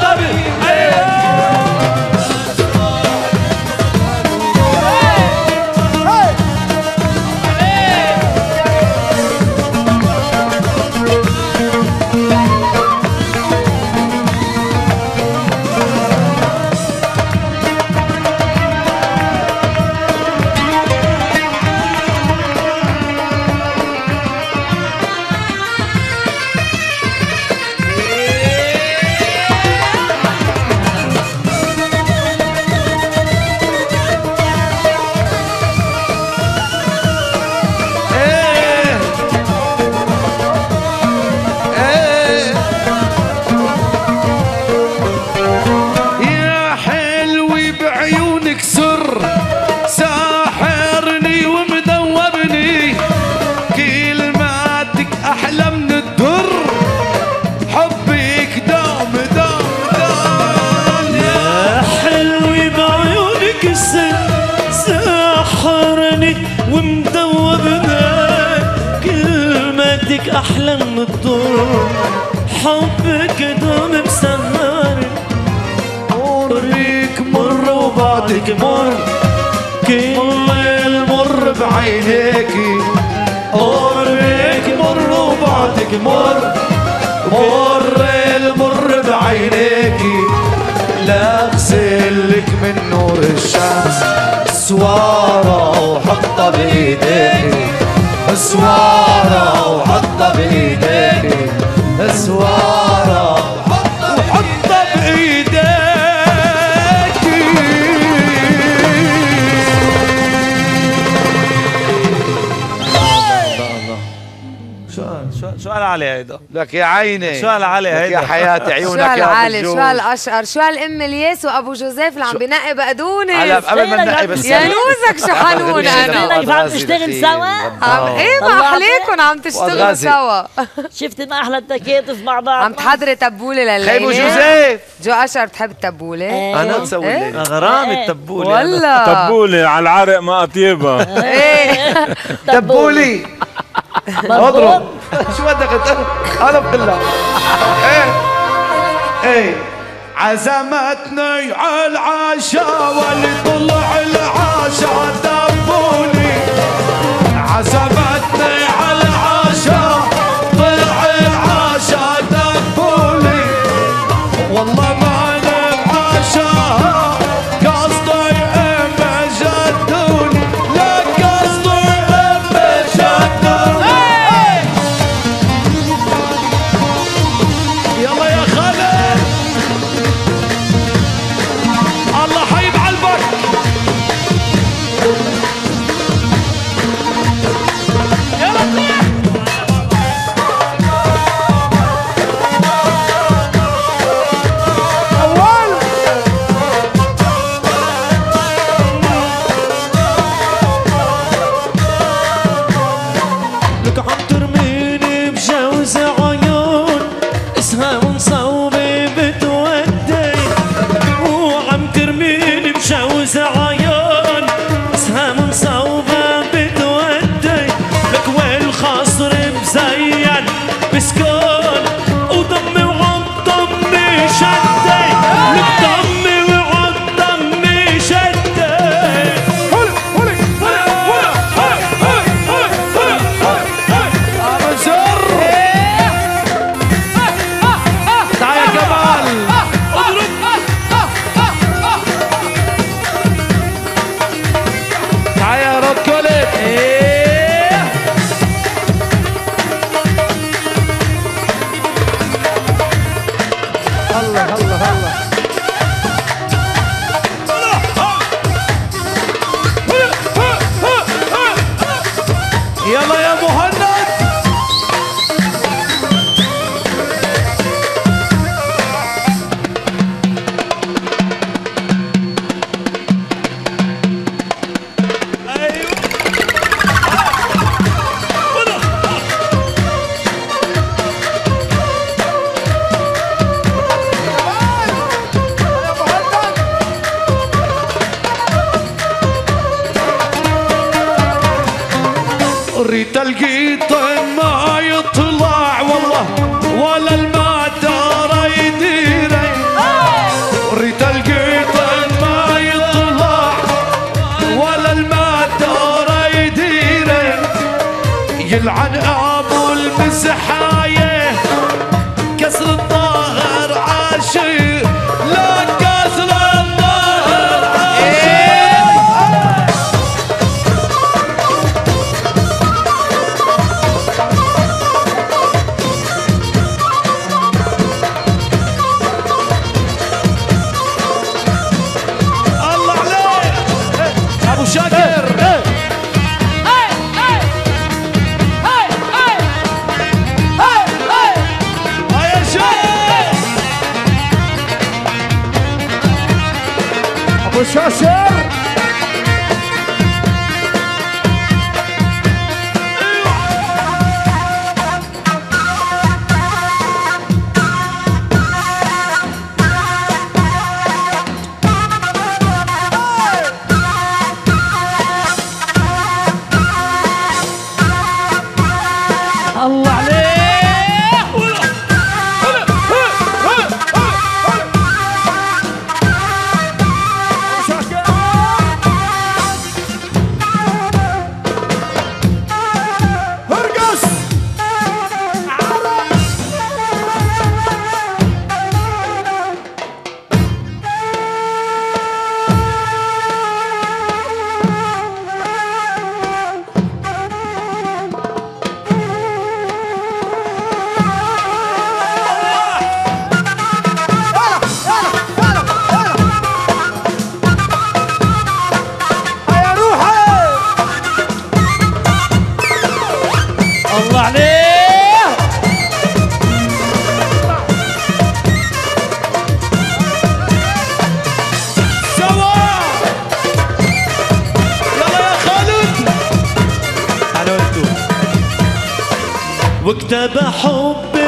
هالعلي لك هيدا؟ يا حياتي عيونك شو يا هالعالي؟ أبو شو. هالأشقر؟ شو هالأم الياس وأبو جوزيف اللي عم بنقي بقدونس على قبل ما ننقي بس يا نوزك شو حنون أنا. كيف عم تشتغل سوا؟ عم إيه ما احليكم عم تشتغلوا. سوا. شفت ما أحلى التكاتف مع بعض؟ عم تحضري تبولة لليلة. خيبو جوزيف. جو اشر بتحب التبولة؟ إيه. أنا نسوي إيه؟ الليلة غرام إيه. التبولة والله. طبولة على العرق ما أطيبها. إيه. دبولي أضرب. شو بدك أنا بقلها إيه. إيه. عزمتني على العشاء واللي طلع العشاء. اسهام الله عليه سوا. يلا يا خالد. على وقته وكتب حبي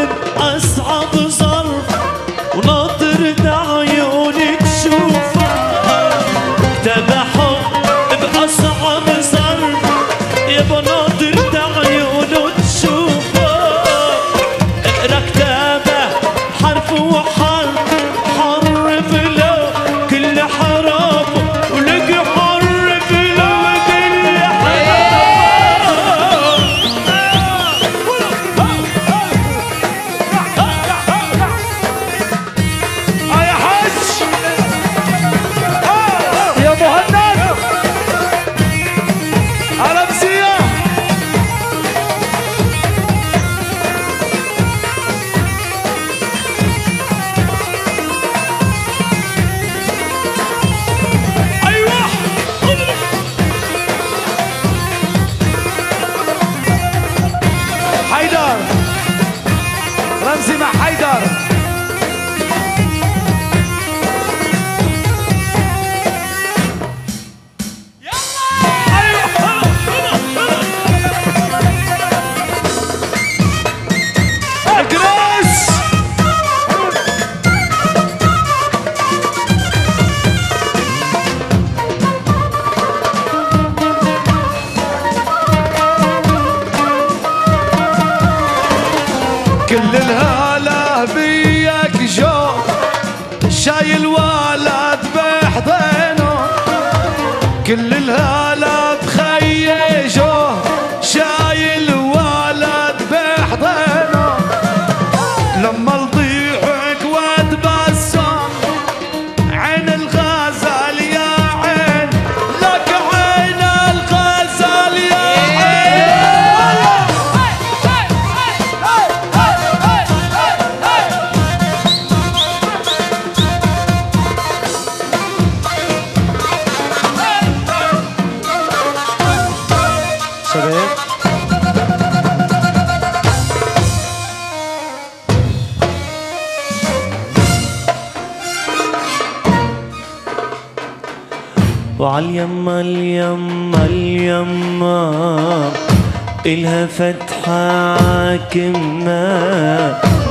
فتحة عاكمة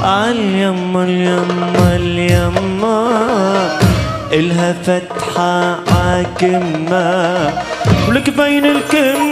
عاليما اليما اليما إلها فتحة عاكمة ولك بين الكلمة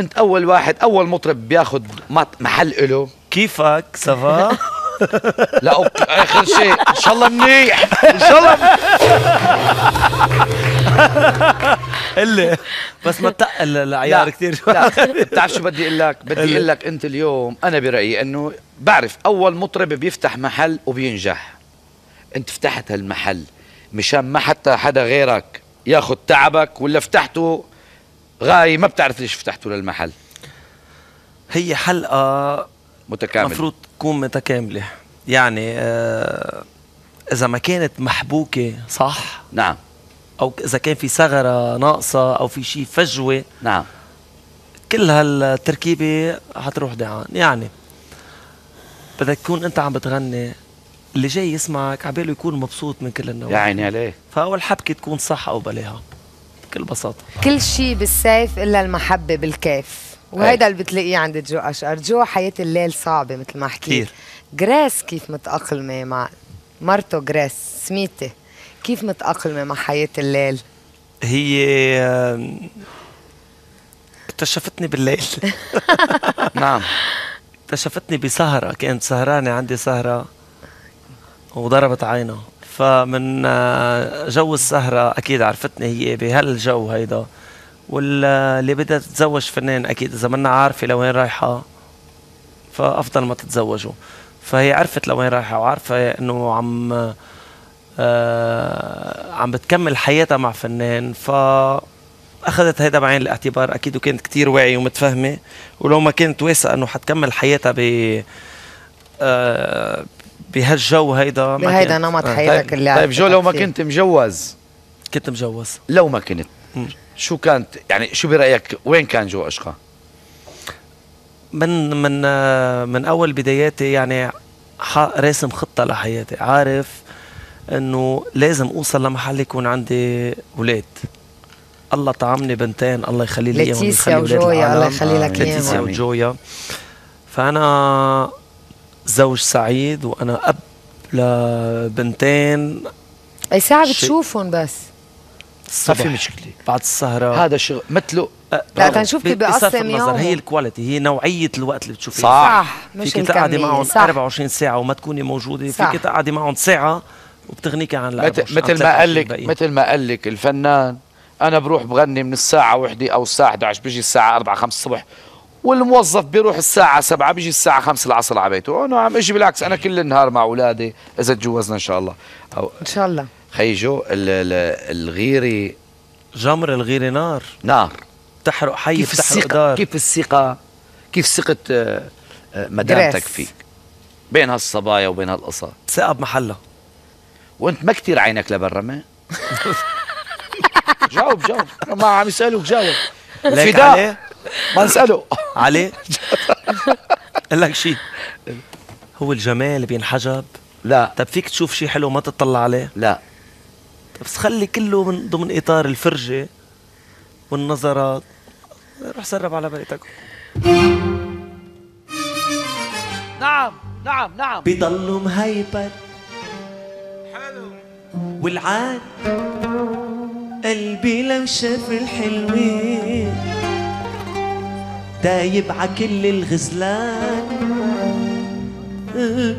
انت اول واحد اول مطرب بياخذ محل له كيفك؟ سافا لا أوك- آخر شيء. إن شاء الله منيح. إن شاء الله اللي بس ما تقل العيار كثير لا بتعرف شو بدي إقول لك؟ بدي إقول لك أنت اليوم أنا برأيي إنه بعرف أول مطرب بيفتح محل وبينجح. أنت فتحت هالمحل مشان ما حتى حدا غيرك ياخذ تعبك ولا فتحته غاي ما بتعرف ليش فتحته للمحل. هي حلقة متكامل المفروض تكون متكاملة. يعني آه إذا ما كانت محبوكة صح نعم. أو إذا كان في ثغرة ناقصة أو في شيء فجوة نعم. كل هالتركيبة حتروح دعان. يعني بدك تكون أنت عم بتغني اللي جاي يسمعك عباله يكون مبسوط من كل يا النواحي عيني عليك. فأول حبكة تكون صح أو بلاها. بكل بساطة. كل شيء بالسيف إلا المحبة بالكيف. وهيدا اللي بتلاقيه عند جو اشقر جو حياة الليل صعبة مثل ما حكيت. جريس كيف متأقلمة مع مرته جريس؟ سميته كيف متأقلمة مع حياة الليل؟ هي اكتشفتني بالليل. نعم. اكتشفتني بسهرة. كانت سهرانة عندي سهرة وضربت عينها. فمن آه، جو السهرة أكيد عرفتني هي بهالجو هيدا. واللي بدها تتزوج فنان أكيد إذا منا عارفة لوين رايحة فأفضل ما تتزوجوا. فهي عرفت لوين رايحة وعارفة إنه عم آه عم بتكمل حياتها مع فنان ف اخذت هيدا بعين الاعتبار. أكيد وكانت كتير واعية ومتفهمة ولو ما كانت واثقة إنه حتكمل حياتها ب آه بهالجو هيدا بهيدا كانت- نمط آه، حياتك اللي طيب جو لو ما. كنت مجوز. كنت مجوز. لو ما كنت. شو كانت؟ يعني شو برأيك؟ وين كان جو أشقى؟ من من آه، من أول بداياتي يعني ح- راسم خطة لحياتي. عارف إنه لازم أوصل لمحل يكون عندي أولاد. الله طعمني بنتين الله يخلي لي إياهم ويخلي وجويا الله. يخلي لك اياهم. وجويا. فأنا زوج سعيد وأنا أب لبنتين. أي ساعة شيء. بتشوفهم بس؟ ما في مشكلة. بعد السهرة. هذا شغل. مثله لا برافو. تنشوف كيف بقسم النظر. هي. الكواليتي هي نوعية الوقت اللي بتشوفيه صح. صح. مش فيك تقعدي معهم صح. 24 ساعة وما تكوني موجودة. صح. فيك تقعدي معهم ساعة وبتغنيكي عن مثل 24 مثل ما قال لك مثل ما قال لك الفنان أنا بروح بغني من الساعة وحدة أو الساعة 11 بيجي الساعة 4 5 الصبح والموظف بيروح الساعة 7 بيجي الساعة 5 العصر على بيته، أنا عم أجي بالعكس أنا كل النهار مع أولادي إذا تجوزنا إن شاء الله. أو إن شاء الله. خيجو ال- ال- الغيرة جمر الغيرة نار. نار. بتحرق حي كيف الثقة؟ دار. كيف الثقة؟ كيف ثقة آه، آه، مدامتك. فيك؟ بين هالصبايا وبين هالقصة. ثقة بمحلها وأنت ما كتير عينك لبرا ما؟ جاوب جاوب. ما عم يسألوك جاوب. ليك فداء عليه؟ ما نسأله. عليه قال لك شيء هو الجمال بينحجب. لا. طب فيك تشوف شيء حلو ما تطلع عليه؟ لا. طب بس خلي كله من ضمن إطار الفرجة والنظرات روح سرب على بيتك. نعم نعم نعم. بضلوا مهيبر. حلو. والعاد قلبي لو شاف الحلوين. دايب ع كل الغزلان.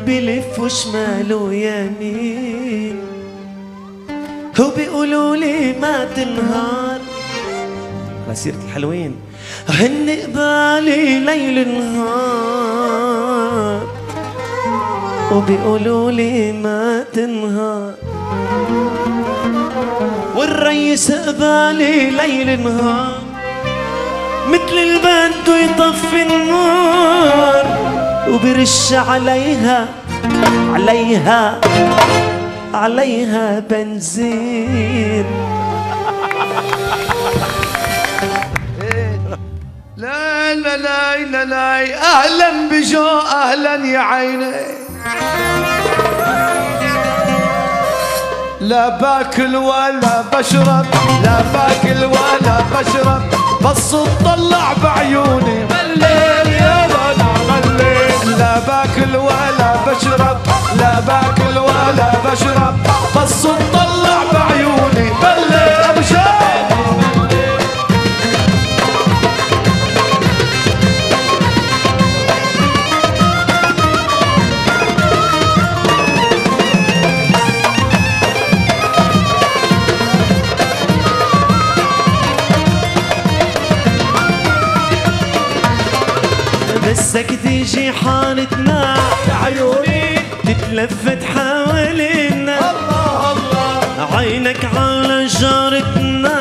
بلف وشمال ويمين. هو بيقولوا لي ما تنهار. على سيرة الحلوين. هن قبالي ليل نهار. وبيقولوا لي ما تنهار. والريس قبالي ليل نهار. مثل البده يطفي النار وبرش عليها عليها عليها بنزين. لا لا لا لا لا أهلا بجو أهلا يا عيني. لا باكل ولا بشرب لا باكل ولا بشرب. بس تطلع بعيوني. غليت يا أنا غليت لا باكل ولا بشرب لا باكل ولا بشرب. بس تطلع بعيوني. بليت أبشر. حسك تيجي حالتنا. عيوني. تتلفت حوالينا. الله الله. عينك على جارتنا.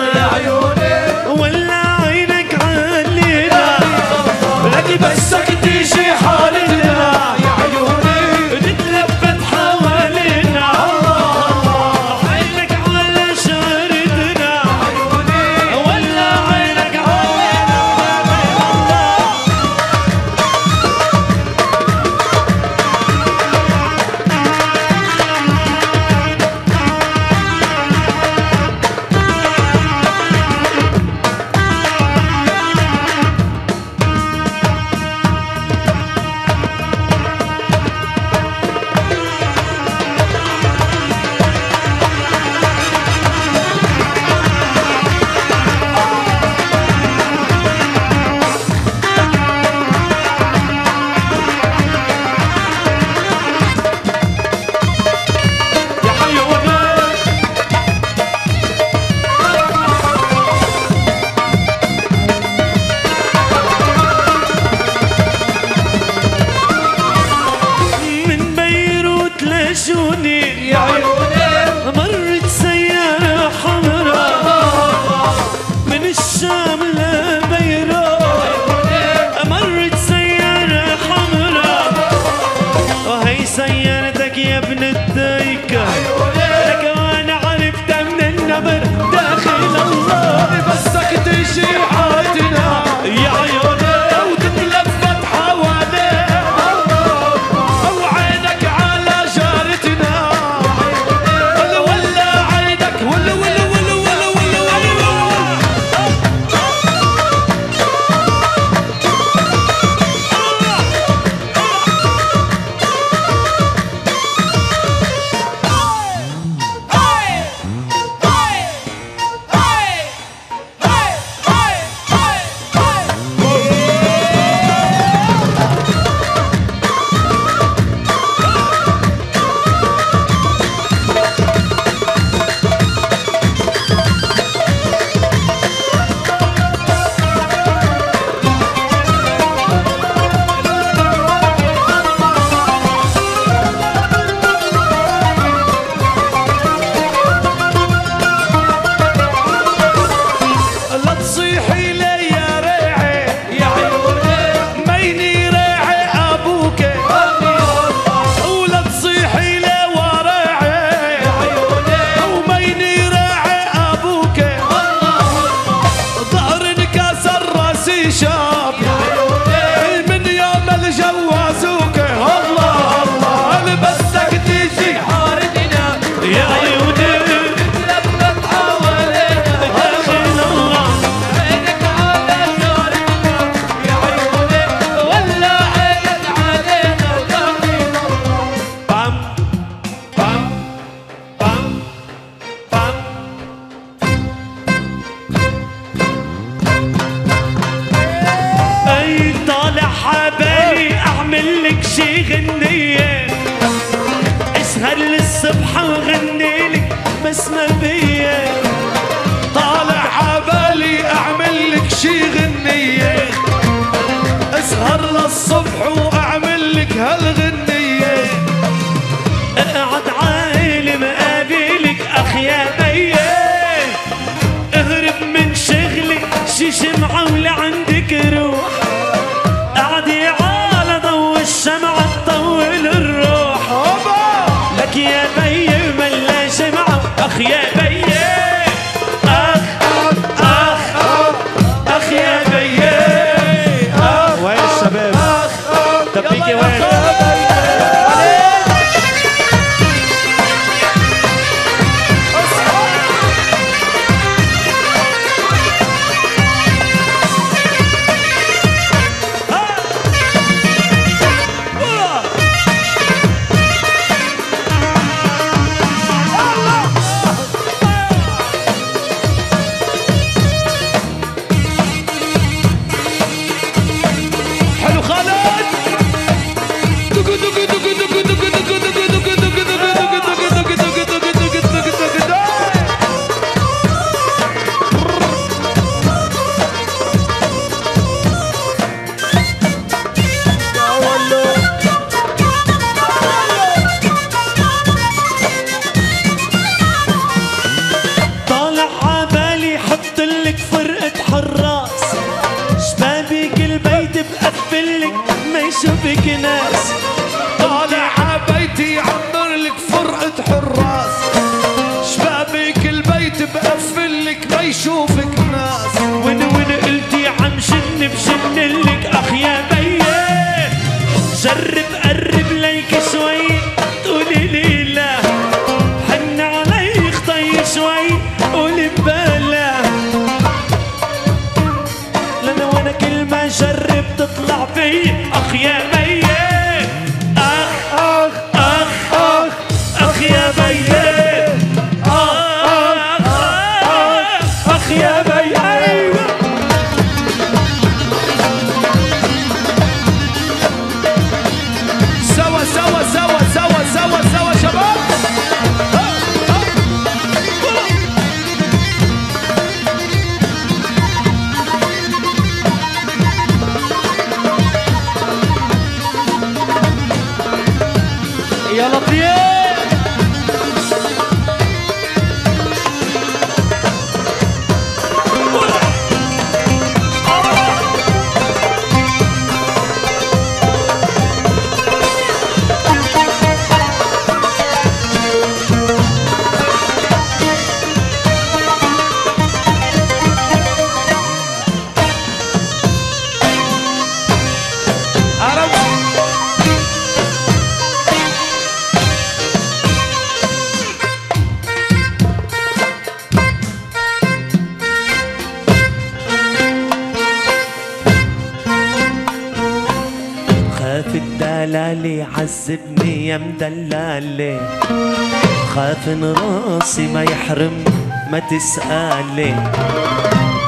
خاف ان راسي ما يحرم ما تسألي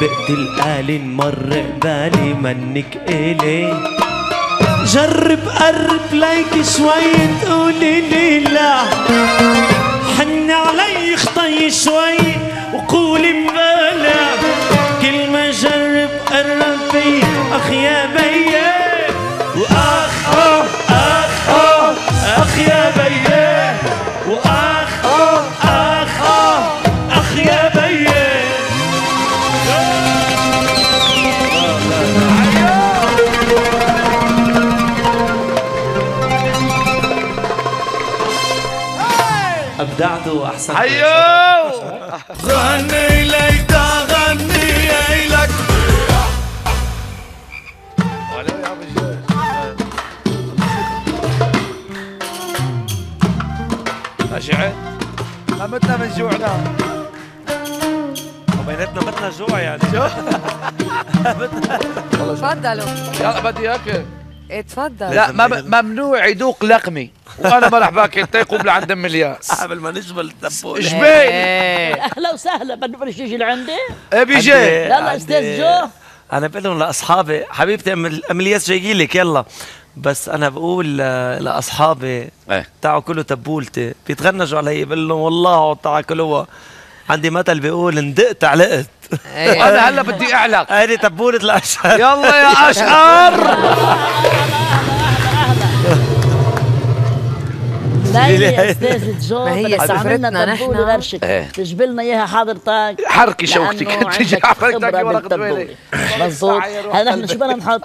بقتل آلي مر بالي منك إلي. جرب قرب ليك شوي تقولي لي لا. حن علي خطي شوي وقولي مبالغ. كل ما جرب قرب في اخ يا بيه ابدعتوا أحسن؟ أيوه! غني ليك غني لك شعر قامتنا من جوعنا وبيناتنا بدنا جوع يعني. تفضلوا. يلا بدي اكل إيه تفضل. لا مم- ممنوع يذوق لقمي. وأنا ما رح باكل انت يقوم لعند ام الياس. قبل ما نجبل التبول جبين إيه أهلا وسهلا بدك بلش تيجي لعندي إيه بيجي. يلا أستاذ جو. أنا بقول لهم لأصحابي حبيبتي أم الياس جاي لك يلا. بس أنا بقول لأصحابي إيه. تعوا كلوا تبولتي. بيتغنجوا علي بقول لهم والله تعوا كلوها عندي مثل بيقول إندقت علقت. إيه. وأنا هلا بدي أعلق. هيدي تبولة الاشهر يلا يا اشقر لا يا أستاذ جو ما هي سفرتنا نحن. غرشك إيه. تجبلنا إياها حضرتك. حركي شوكتك تجي حضرتك ورقة. مظبوط. هلا نحن شو بدنا نحط؟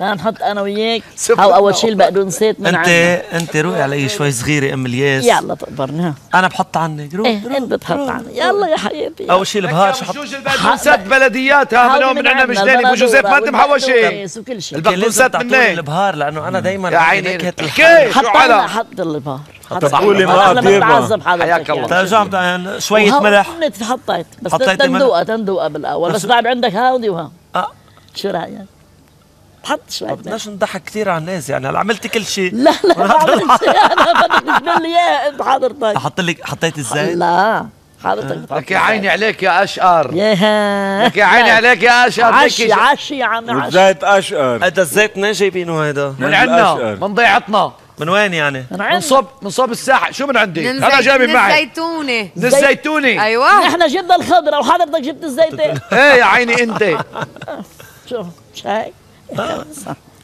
بدنا نحط أنا وياك. أو أول شيء البقدونسات من انت أنت روقي علي شوي صغيرة أم الياس؟ يلا تقبرني ها أنا بحط عنك. روح إيه إنت بتحط عني يلا يا حبيبي. أول شيء البهار شو حط البقدونسات بلديات ها من عندنا مجداني أبو جوزيف ما انت محوشي والبقدونس وكل شيء. البقدونسات منين؟ البهار لأنه أنا دايما يا عيني حط حط البهار. إحنا امرأة طيبة بنعذب حضرتك حياك الله. يعني. بدنا شوية ملح. حطيت بس حطيتي ملح؟ تندوقها تندوقها بالأول. بس بعد عندك هاودي وها. آه. شو رأيك؟ حط شوي ما. بدناش نضحك كثير على الناس يعني. هلا عملت كل شيء. لا لا ما عملت شيء. أنا بدك تجبل لي إياه. أنت حضرتك أحط لك حطيت الزيت؟ لا حضرتك بتحط لك يا عيني عليك يا أشقر. يا لك يا عيني عليك يا أشقر. عشي عشي يا عمي عشي. وزيت أشقر. هذا الزيت منين جايبينه هيدا؟ من عندنا. من ضيعتنا. من وين يعني؟ من من صوب من صوب الساحل شو من عندي؟ من أنا زيت- جايبي من معي. الزيتونة. من الزيتوني أيوه. نحن جبنا الخضرة وحضرتك جبت الزيتين إيه يا عيني أنت. شوف مش هيك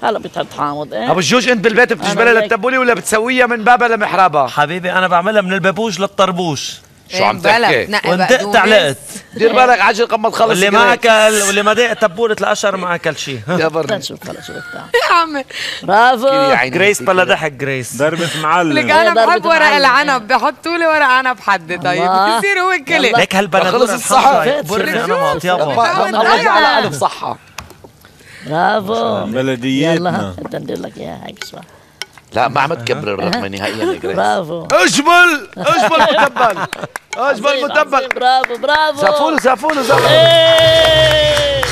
هلا بتحط حامض إيه؟ أبو الجوج أنت بالبيت بتجبلها. للتبولي ولا بتسويها من بابها لمحرابها؟ حبيبي أنا بعملها من البابوج للطربوش. شو عم إيه، تحكي؟ وندقت. علقت دير بالك عجل قبل تخلص واللي ما. أكل واللي ما دق تبوله القشر ما أكل شيء يا برني نشوف هلا شو بتعمل يا عمي. برافو. جريس. بلا ضحك جريس. ضربة لك معلم أنا ضربة بحب ورق. العنب بحطوا لي ورق عنب حدي طيب. بصير هو كلي. ليك هالبندوره خلص الصحة. برني أنا ما الله يجعلها ألف صحة. برافو. بلديتنا. يلا بدي ندير لك إياها هيك شوي لا ما عم تكبر اللقمة نهائيا يا جريس. برافو. اجمل اجمل متبل. اجمل متبل. برافو برافو. سافوله سافوله سافوله إيه.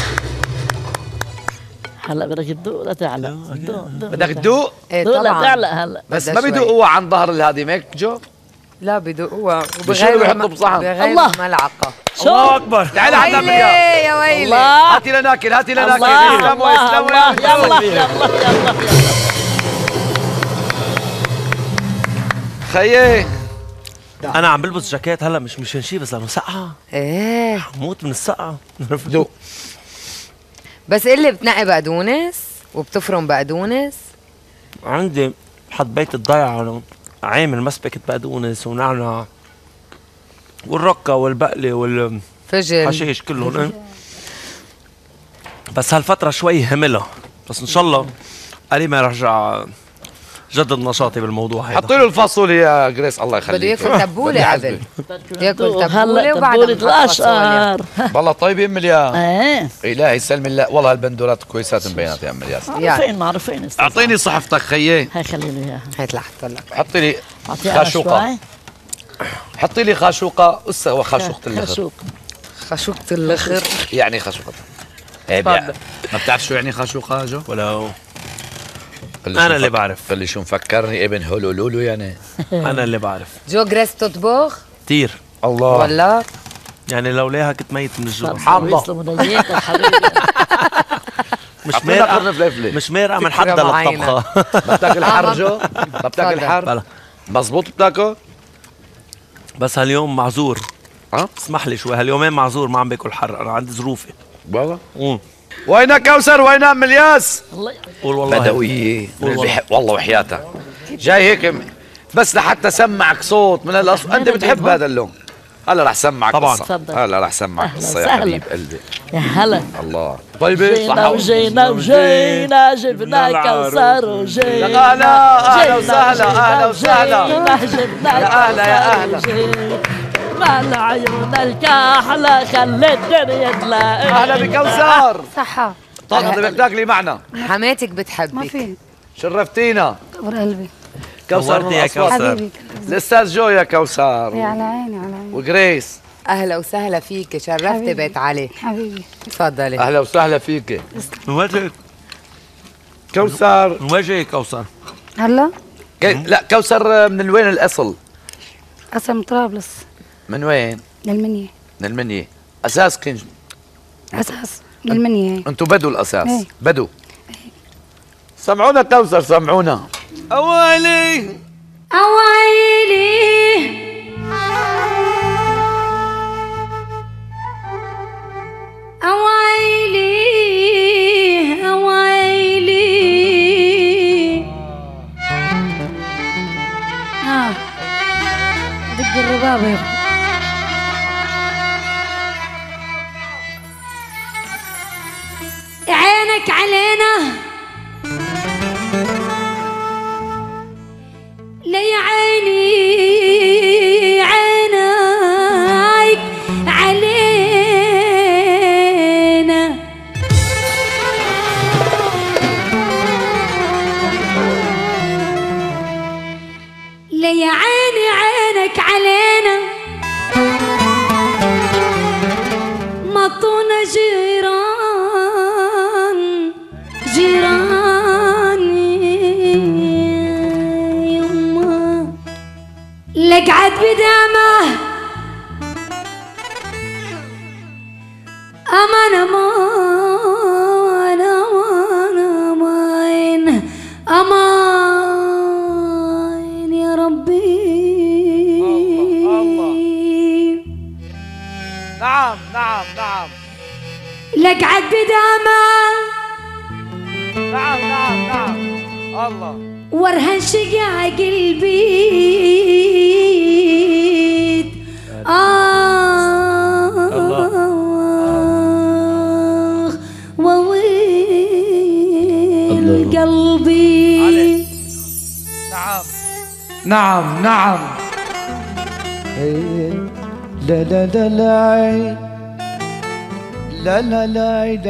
هلا بدك تدوق لا تعلق. دوق دوق بدك تدوق؟ إيه دوق لا طبعا. تعلق هلا. بس ما. بيدوقوها عن ظهر الهادي ميك جو؟ لا بدقوها بشيلوا بيحطوا بصحن. الله. ملعقة الله أكبر. تعال ويلي مريم يا ويلي. هاتي لناكل هاتي لناكل الله اسلموا. يلا يلا يلا يلا. خيي أنا عم بلبس جاكيت هلا مش مشان شي بس لأنه سقعه إيه. موت من السقعه دوق بس اللي بتنقي بقدونس وبتفرم بقدونس عندي حد بيت الضيعة عامل مسبكة بقدونس ونعنع. والركة والبقلة والحشيش فجل. كلهم إيه. بس هالفترة شوي هملها بس إن شاء الله قريبا رجع جدد نشاطي بالموضوع هيدا. حطي له الفاصوليا يا جريس الله يخليك. بده ياكل تبولة قبل ياكل هلا وبعدها. الأشقر. والله طيب يا ام الياس إيه. إلهي سلم الله. والله هالبندورات كويسات مبينات يا ام الياس معروفين معروفين. أعطيني صحفتك خيي. هاي خلي لي إياها. هات لحط لك. حطي لي شوي. حطي لي خاشوقة. اسا هو خاشوقة اللخر خشوقة اللخر يعني خاشوقة. عيب يعني ما بتعرف شو يعني خاشوقة جو؟ ولو شو اللي بعرف. قل لي شو مفكرني ابن هولولولو يعني أنا اللي بعرف جو جريس تطبخ كتير الله ولا يعني لولاها كنت ميت من الجوع حامضة. حبيبي مش فليفلة مش ميرقة من حدا. للطبخة ما بتاكل حر جو؟ ما بتاكل. حر؟ مزبوط بتاكل؟ بس هاليوم معذور ها؟ اسمح لي شوي هاليومين معذور ما عم باكل حر أنا عندي ظروفي والله. وين كوثر وين ام الياس؟ الله قول والله بدوية والله. والله وحياتك جاي هيك بس لحتى سمعك صوت من الاصل أنت بتحب هذا اللون هلا رح سمعك طبعاً. قصة تفضل. هلا رح سمعك قصة يا. حبيب قلبي يا هلا الله طيبة جينا وجينا وجينا جبنا كوثر وجينا أهلا جينا وسهلا، أهلا وسهلا. وجينا جبنا يا أهلا، يا. وجينا. مال عيون الكحلة خلي الدنيا تلاقي. أهلا بكوثر صحة. طلعت بدك تاكلي معنا. حماتك ما بتحبك في. شرفتينا. كبر قلبي. كوثر يا. كوثر. الأستاذ جو يا كوثر. يا على عيني على عيني. وجريس أهلا وسهلا فيك. شرفتي حبيبي. بيت علي. حبيبي. تفضلي. أهلا وسهلا فيك. من وجهك. كوثر. من وجهك كوثر. هلا. لا كوثر من وين الأصل؟ أصل من طرابلس. من وين؟ للمنيا من المنيا أساس كنج أساس. للمنيا هي أنتوا بدو الأساس. إيه. بدو. سمعونا كوثر سمعونا. اوالي أويلي. أويلي. أويلي. آه. دق الربابة يا علينا.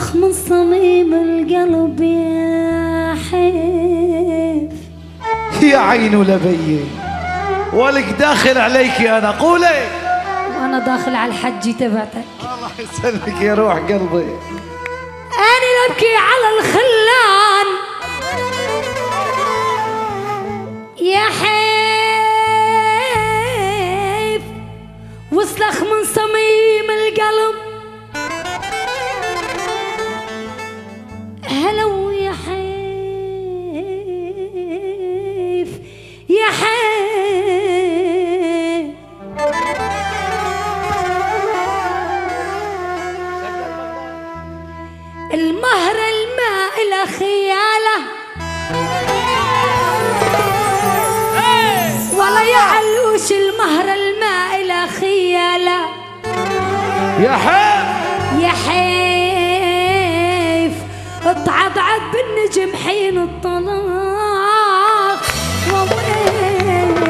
وصلخ من صميم القلب يا حيف. يا عين لبي. ولك داخل عليك أنا. قولي. وأنا داخل على الحج تبعتك. الله يسلمك يا روح قلبي. أنا لبكي على الخلان. يا حيف. وصلخ من صميم القلب. هلا ويا حيف يا حيف. المهرة الماء خيالة ولا يا علوش المهرة الماء خيالة يا حيف. يا حيف. اتعضعض بالنجم حين الطلاق. وويله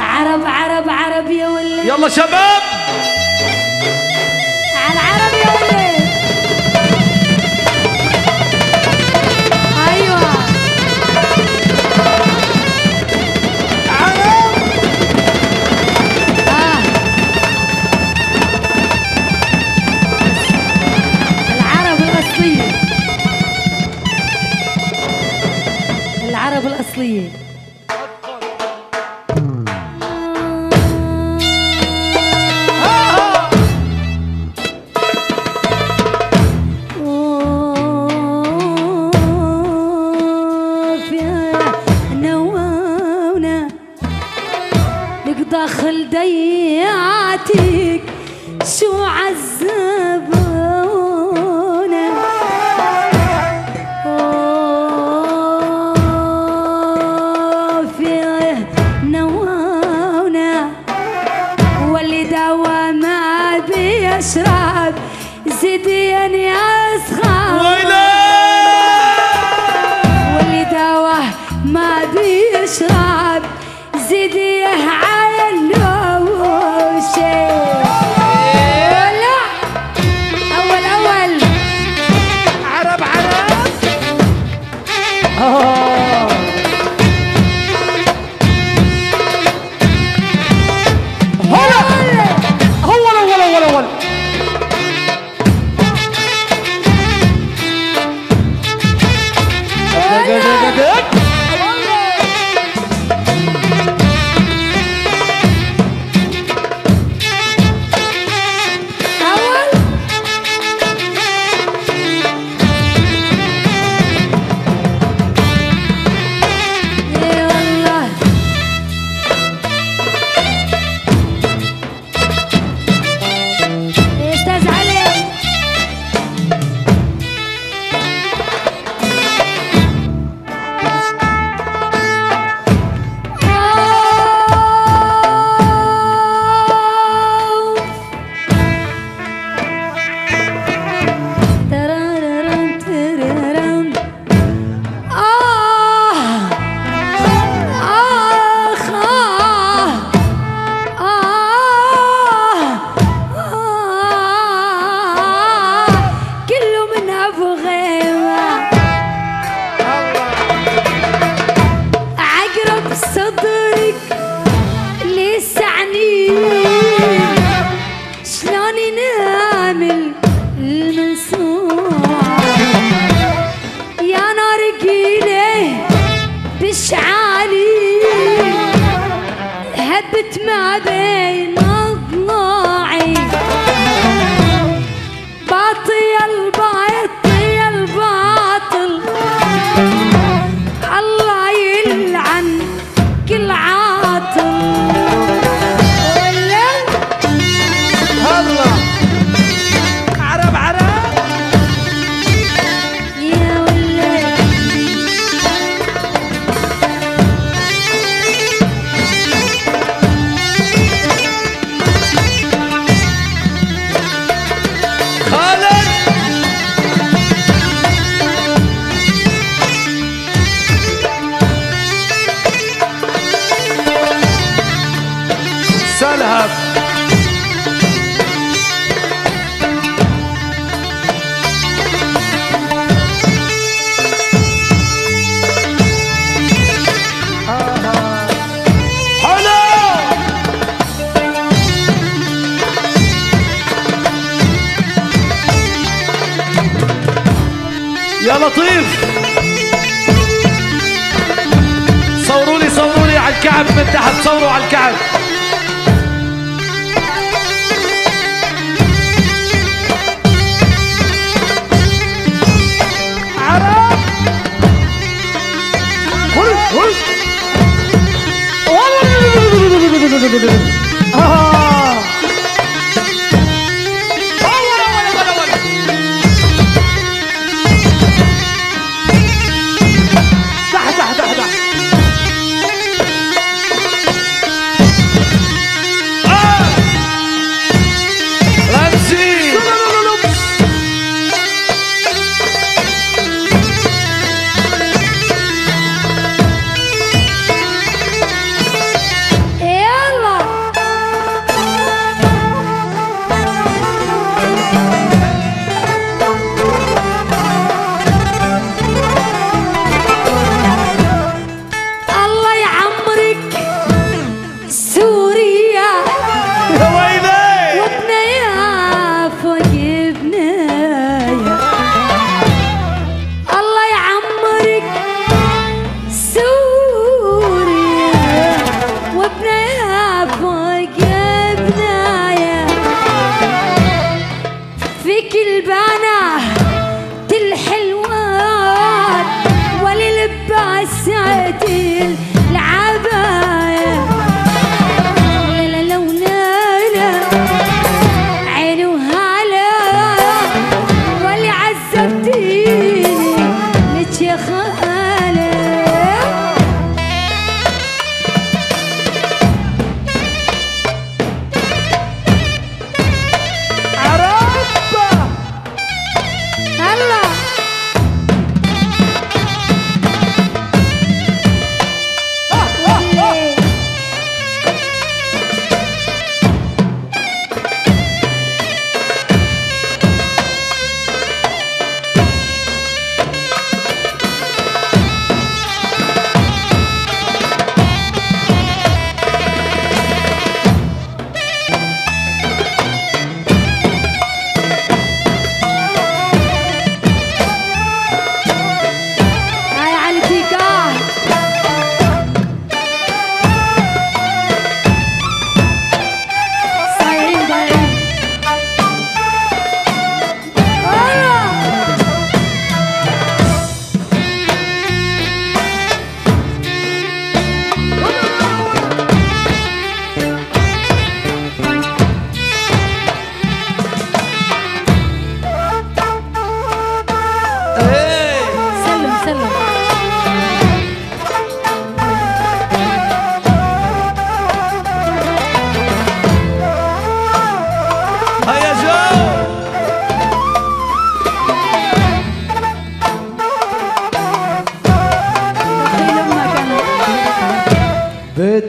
عرب عرب عرب. يا ولي يلا شباب. الكعب من تحت صوروا على الكعب. عرب؟ هل هل؟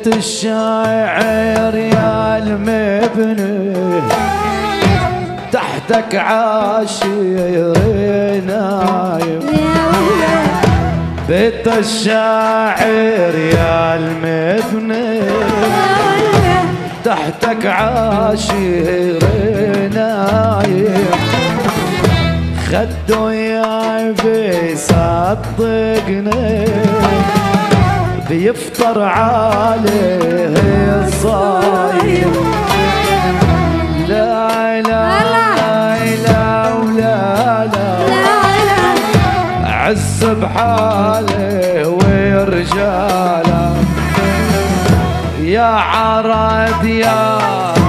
بيت الشاعر يا المبني تحتك عاشري نايم. بيت الشاعر يا المبني تحتك عاشي نايم. خدو يا بيصدقني بيفطر عليه الصايم. لا لا لا ولا لا. عز بحاله ورجاله يا عراد يا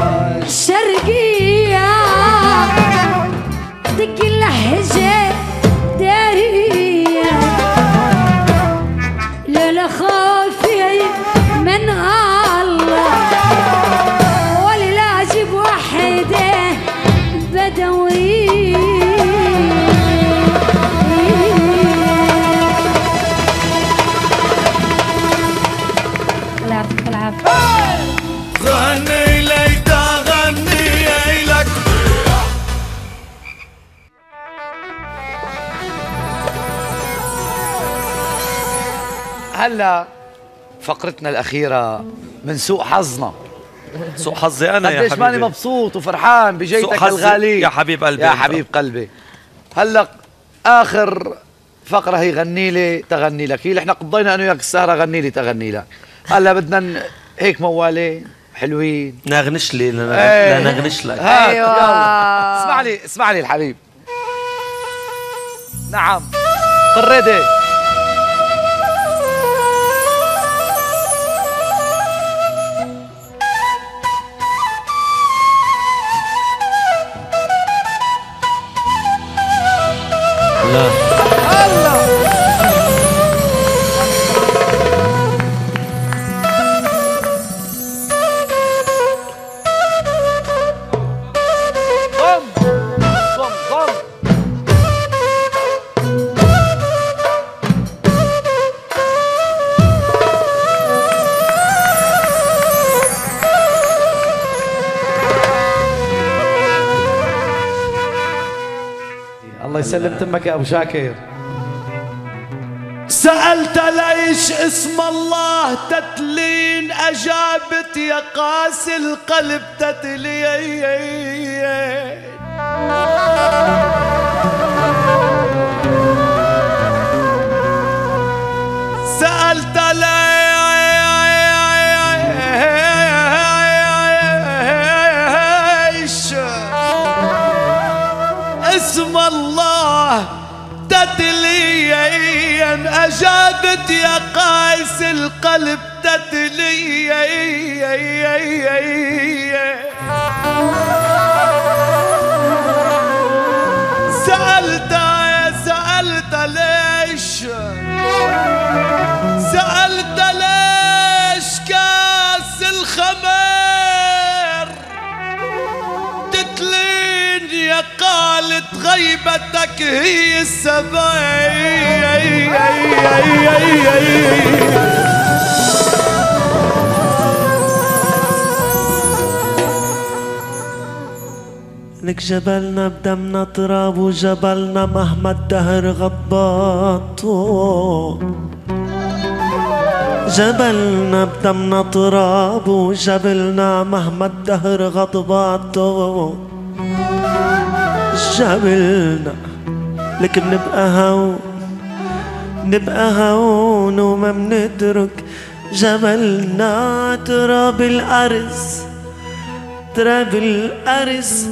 هلا فقرتنا الأخيرة من سوء حظنا. سوء حظي أنا يا قديش ماني حبيبي. مبسوط وفرحان سوء بجيتك حظي الغالي. يا حبيب قلبي. يا. حبيب قلبي. هلا آخر فقرة هي غني لي تغني لك. هي اللي إحنا قضينا أنا وياك السهرة غني لي تغني لك. هلا بدنا هيك موالين حلوين. نغنش لي لا إيه. لا نغنش لك. يلا. اسمع لي اسمع لي الحبيب. نعم. قردي لا يسلم تمك يا أبو شاكر. سألت ليش اسم الله تتلين أجابت يا قاسي القلب تتلين. سألت ليش أجابت يا قايس القلب تتلين غيبتك هي السبب لك جبلنا بدمنا تراب وجبلنا مهما الدهر غباطه جبلنا بدمنا تراب وجبلنا مهما الدهر غضباته جبلنا لك بنبقى هون نبقى هون وما بنترك جبلنا. تراب الأرز تراب الأرز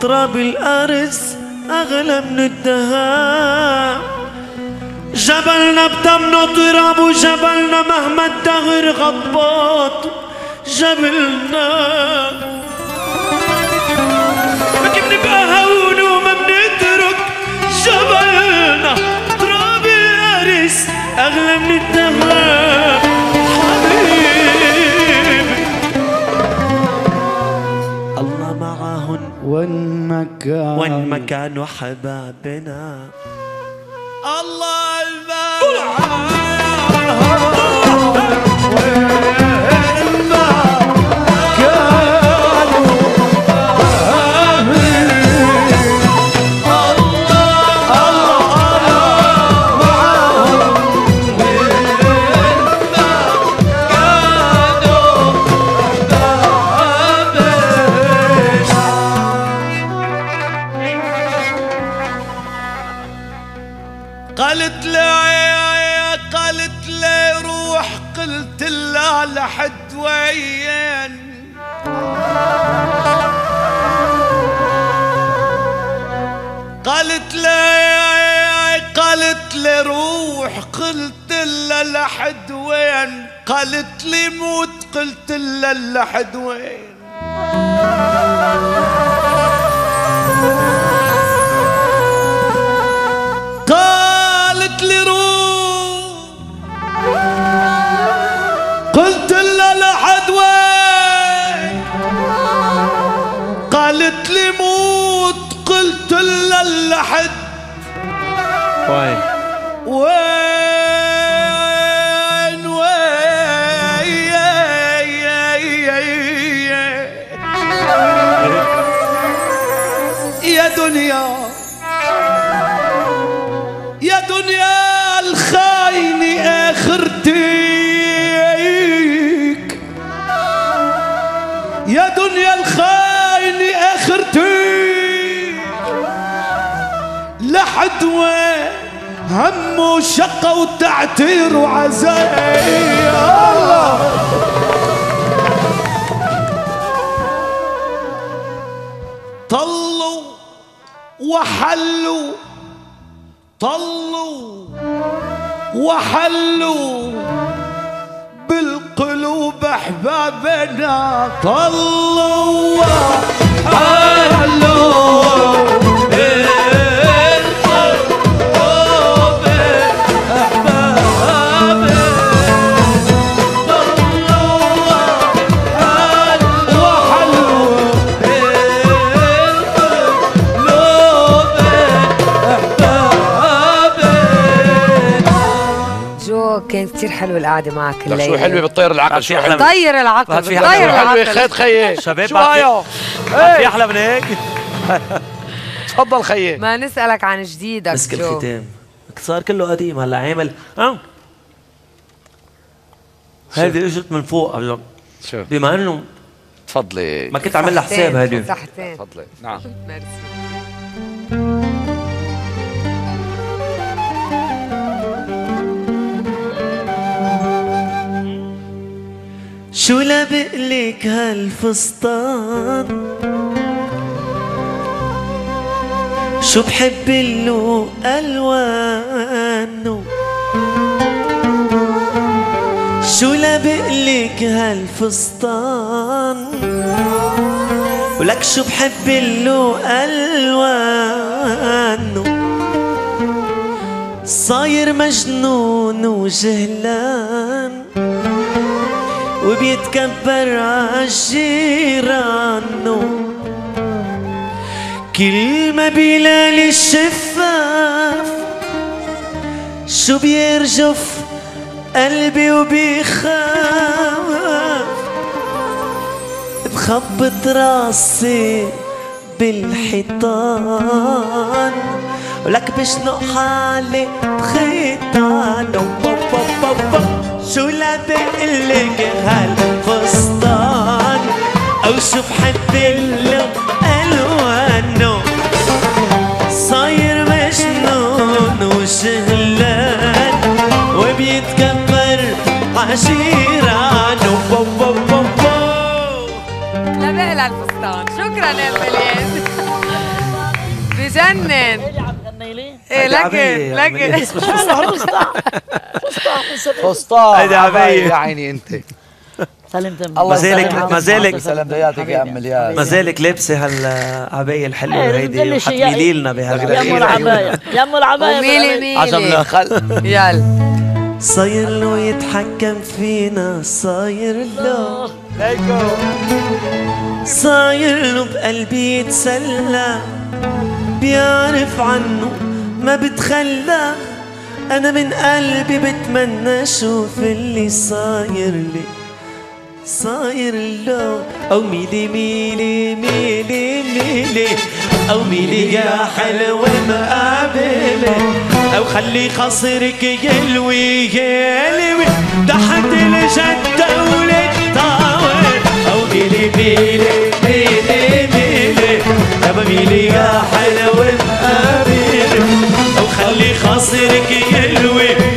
تراب الأرز أغلى من الذهب جبلنا بدمنا تراب وجبلنا مهما الدهر غضبات جبلنا من الله معهن وين مكان وين ما كانوا حبابنا الله قالت لي موت قلت لها لحد وين؟ قالت لي روح. قلت لها لحد وين؟ قالت لي موت قلت لها لحد وين؟ دنيا الخاين اخرتك لحد وين هم وشقة وتعتير وعزاء الله طلوا وحلوا طلوا وحلوا. بالقلوب أحبابنا طلوا وحلوا كان كثير حلو القعدة معك الليلة. شو حلوة بتطير العقل شو حلو طير العقل في طير حلو. حلوة. العقل. خيط خيي. شباب شو هيو في- في أحلى من هيك؟ تفضل خيي. ما نسألك عن جديدك مسك الختام. صار كله قديم هلا عامل آه هذه اجت من فوق شو؟ بما إنه تفضلي. ما كنت عامل لها حساب هذه تفضلي. نعم. ميرسي شو لبقلك هالفستان؟ شو بحب له ألوانه؟ شو لبقلك هالفستان؟ ولك شو بحب له ألوانه؟ صاير مجنون وجهلان. وبيتكبر عالجيرانه كل ما بلال الشفاف شو بيرجف قلبي وبيخاف؟ بخبط راسي بالحيطان. ولك بشنق حالي بخيطان شو لبقلك هالفستان؟ أو شو بحب له الوانه صاير مجنون وشغلان وبيتكبر عشيرانه لبق لها الفستان شكرا يا مليان بجنن. لكن لكن فستان هيدي عباية. يا عيني أنت. سلمت الله ما زالك-. ما زالك- سلام دياتك يا ام الياس ما زالك لابسه هالعباية الحلوة إيه، هيدي وحتميلي لنا يا بهالعباية. أم العباية. يا أم العباية وميلي ميلي. عجبنا. خل يلا. صاير له يتحكم فينا صاير له. صاير له بقلبي يتسلى بيعرف عنه ما بتخلى أنا من قلبي بتمنى أشوف اللي صاير لي صاير له. أو ميلي ميلي ميلي ميلي أو ميلي يا حلو مقابلة أو خلي خصرك يلوي يلوي تحت الجدة والطاول أو ميلي ميلي ميلي ميلي يابا ميلي يا حلو مقابلة لك يلوي.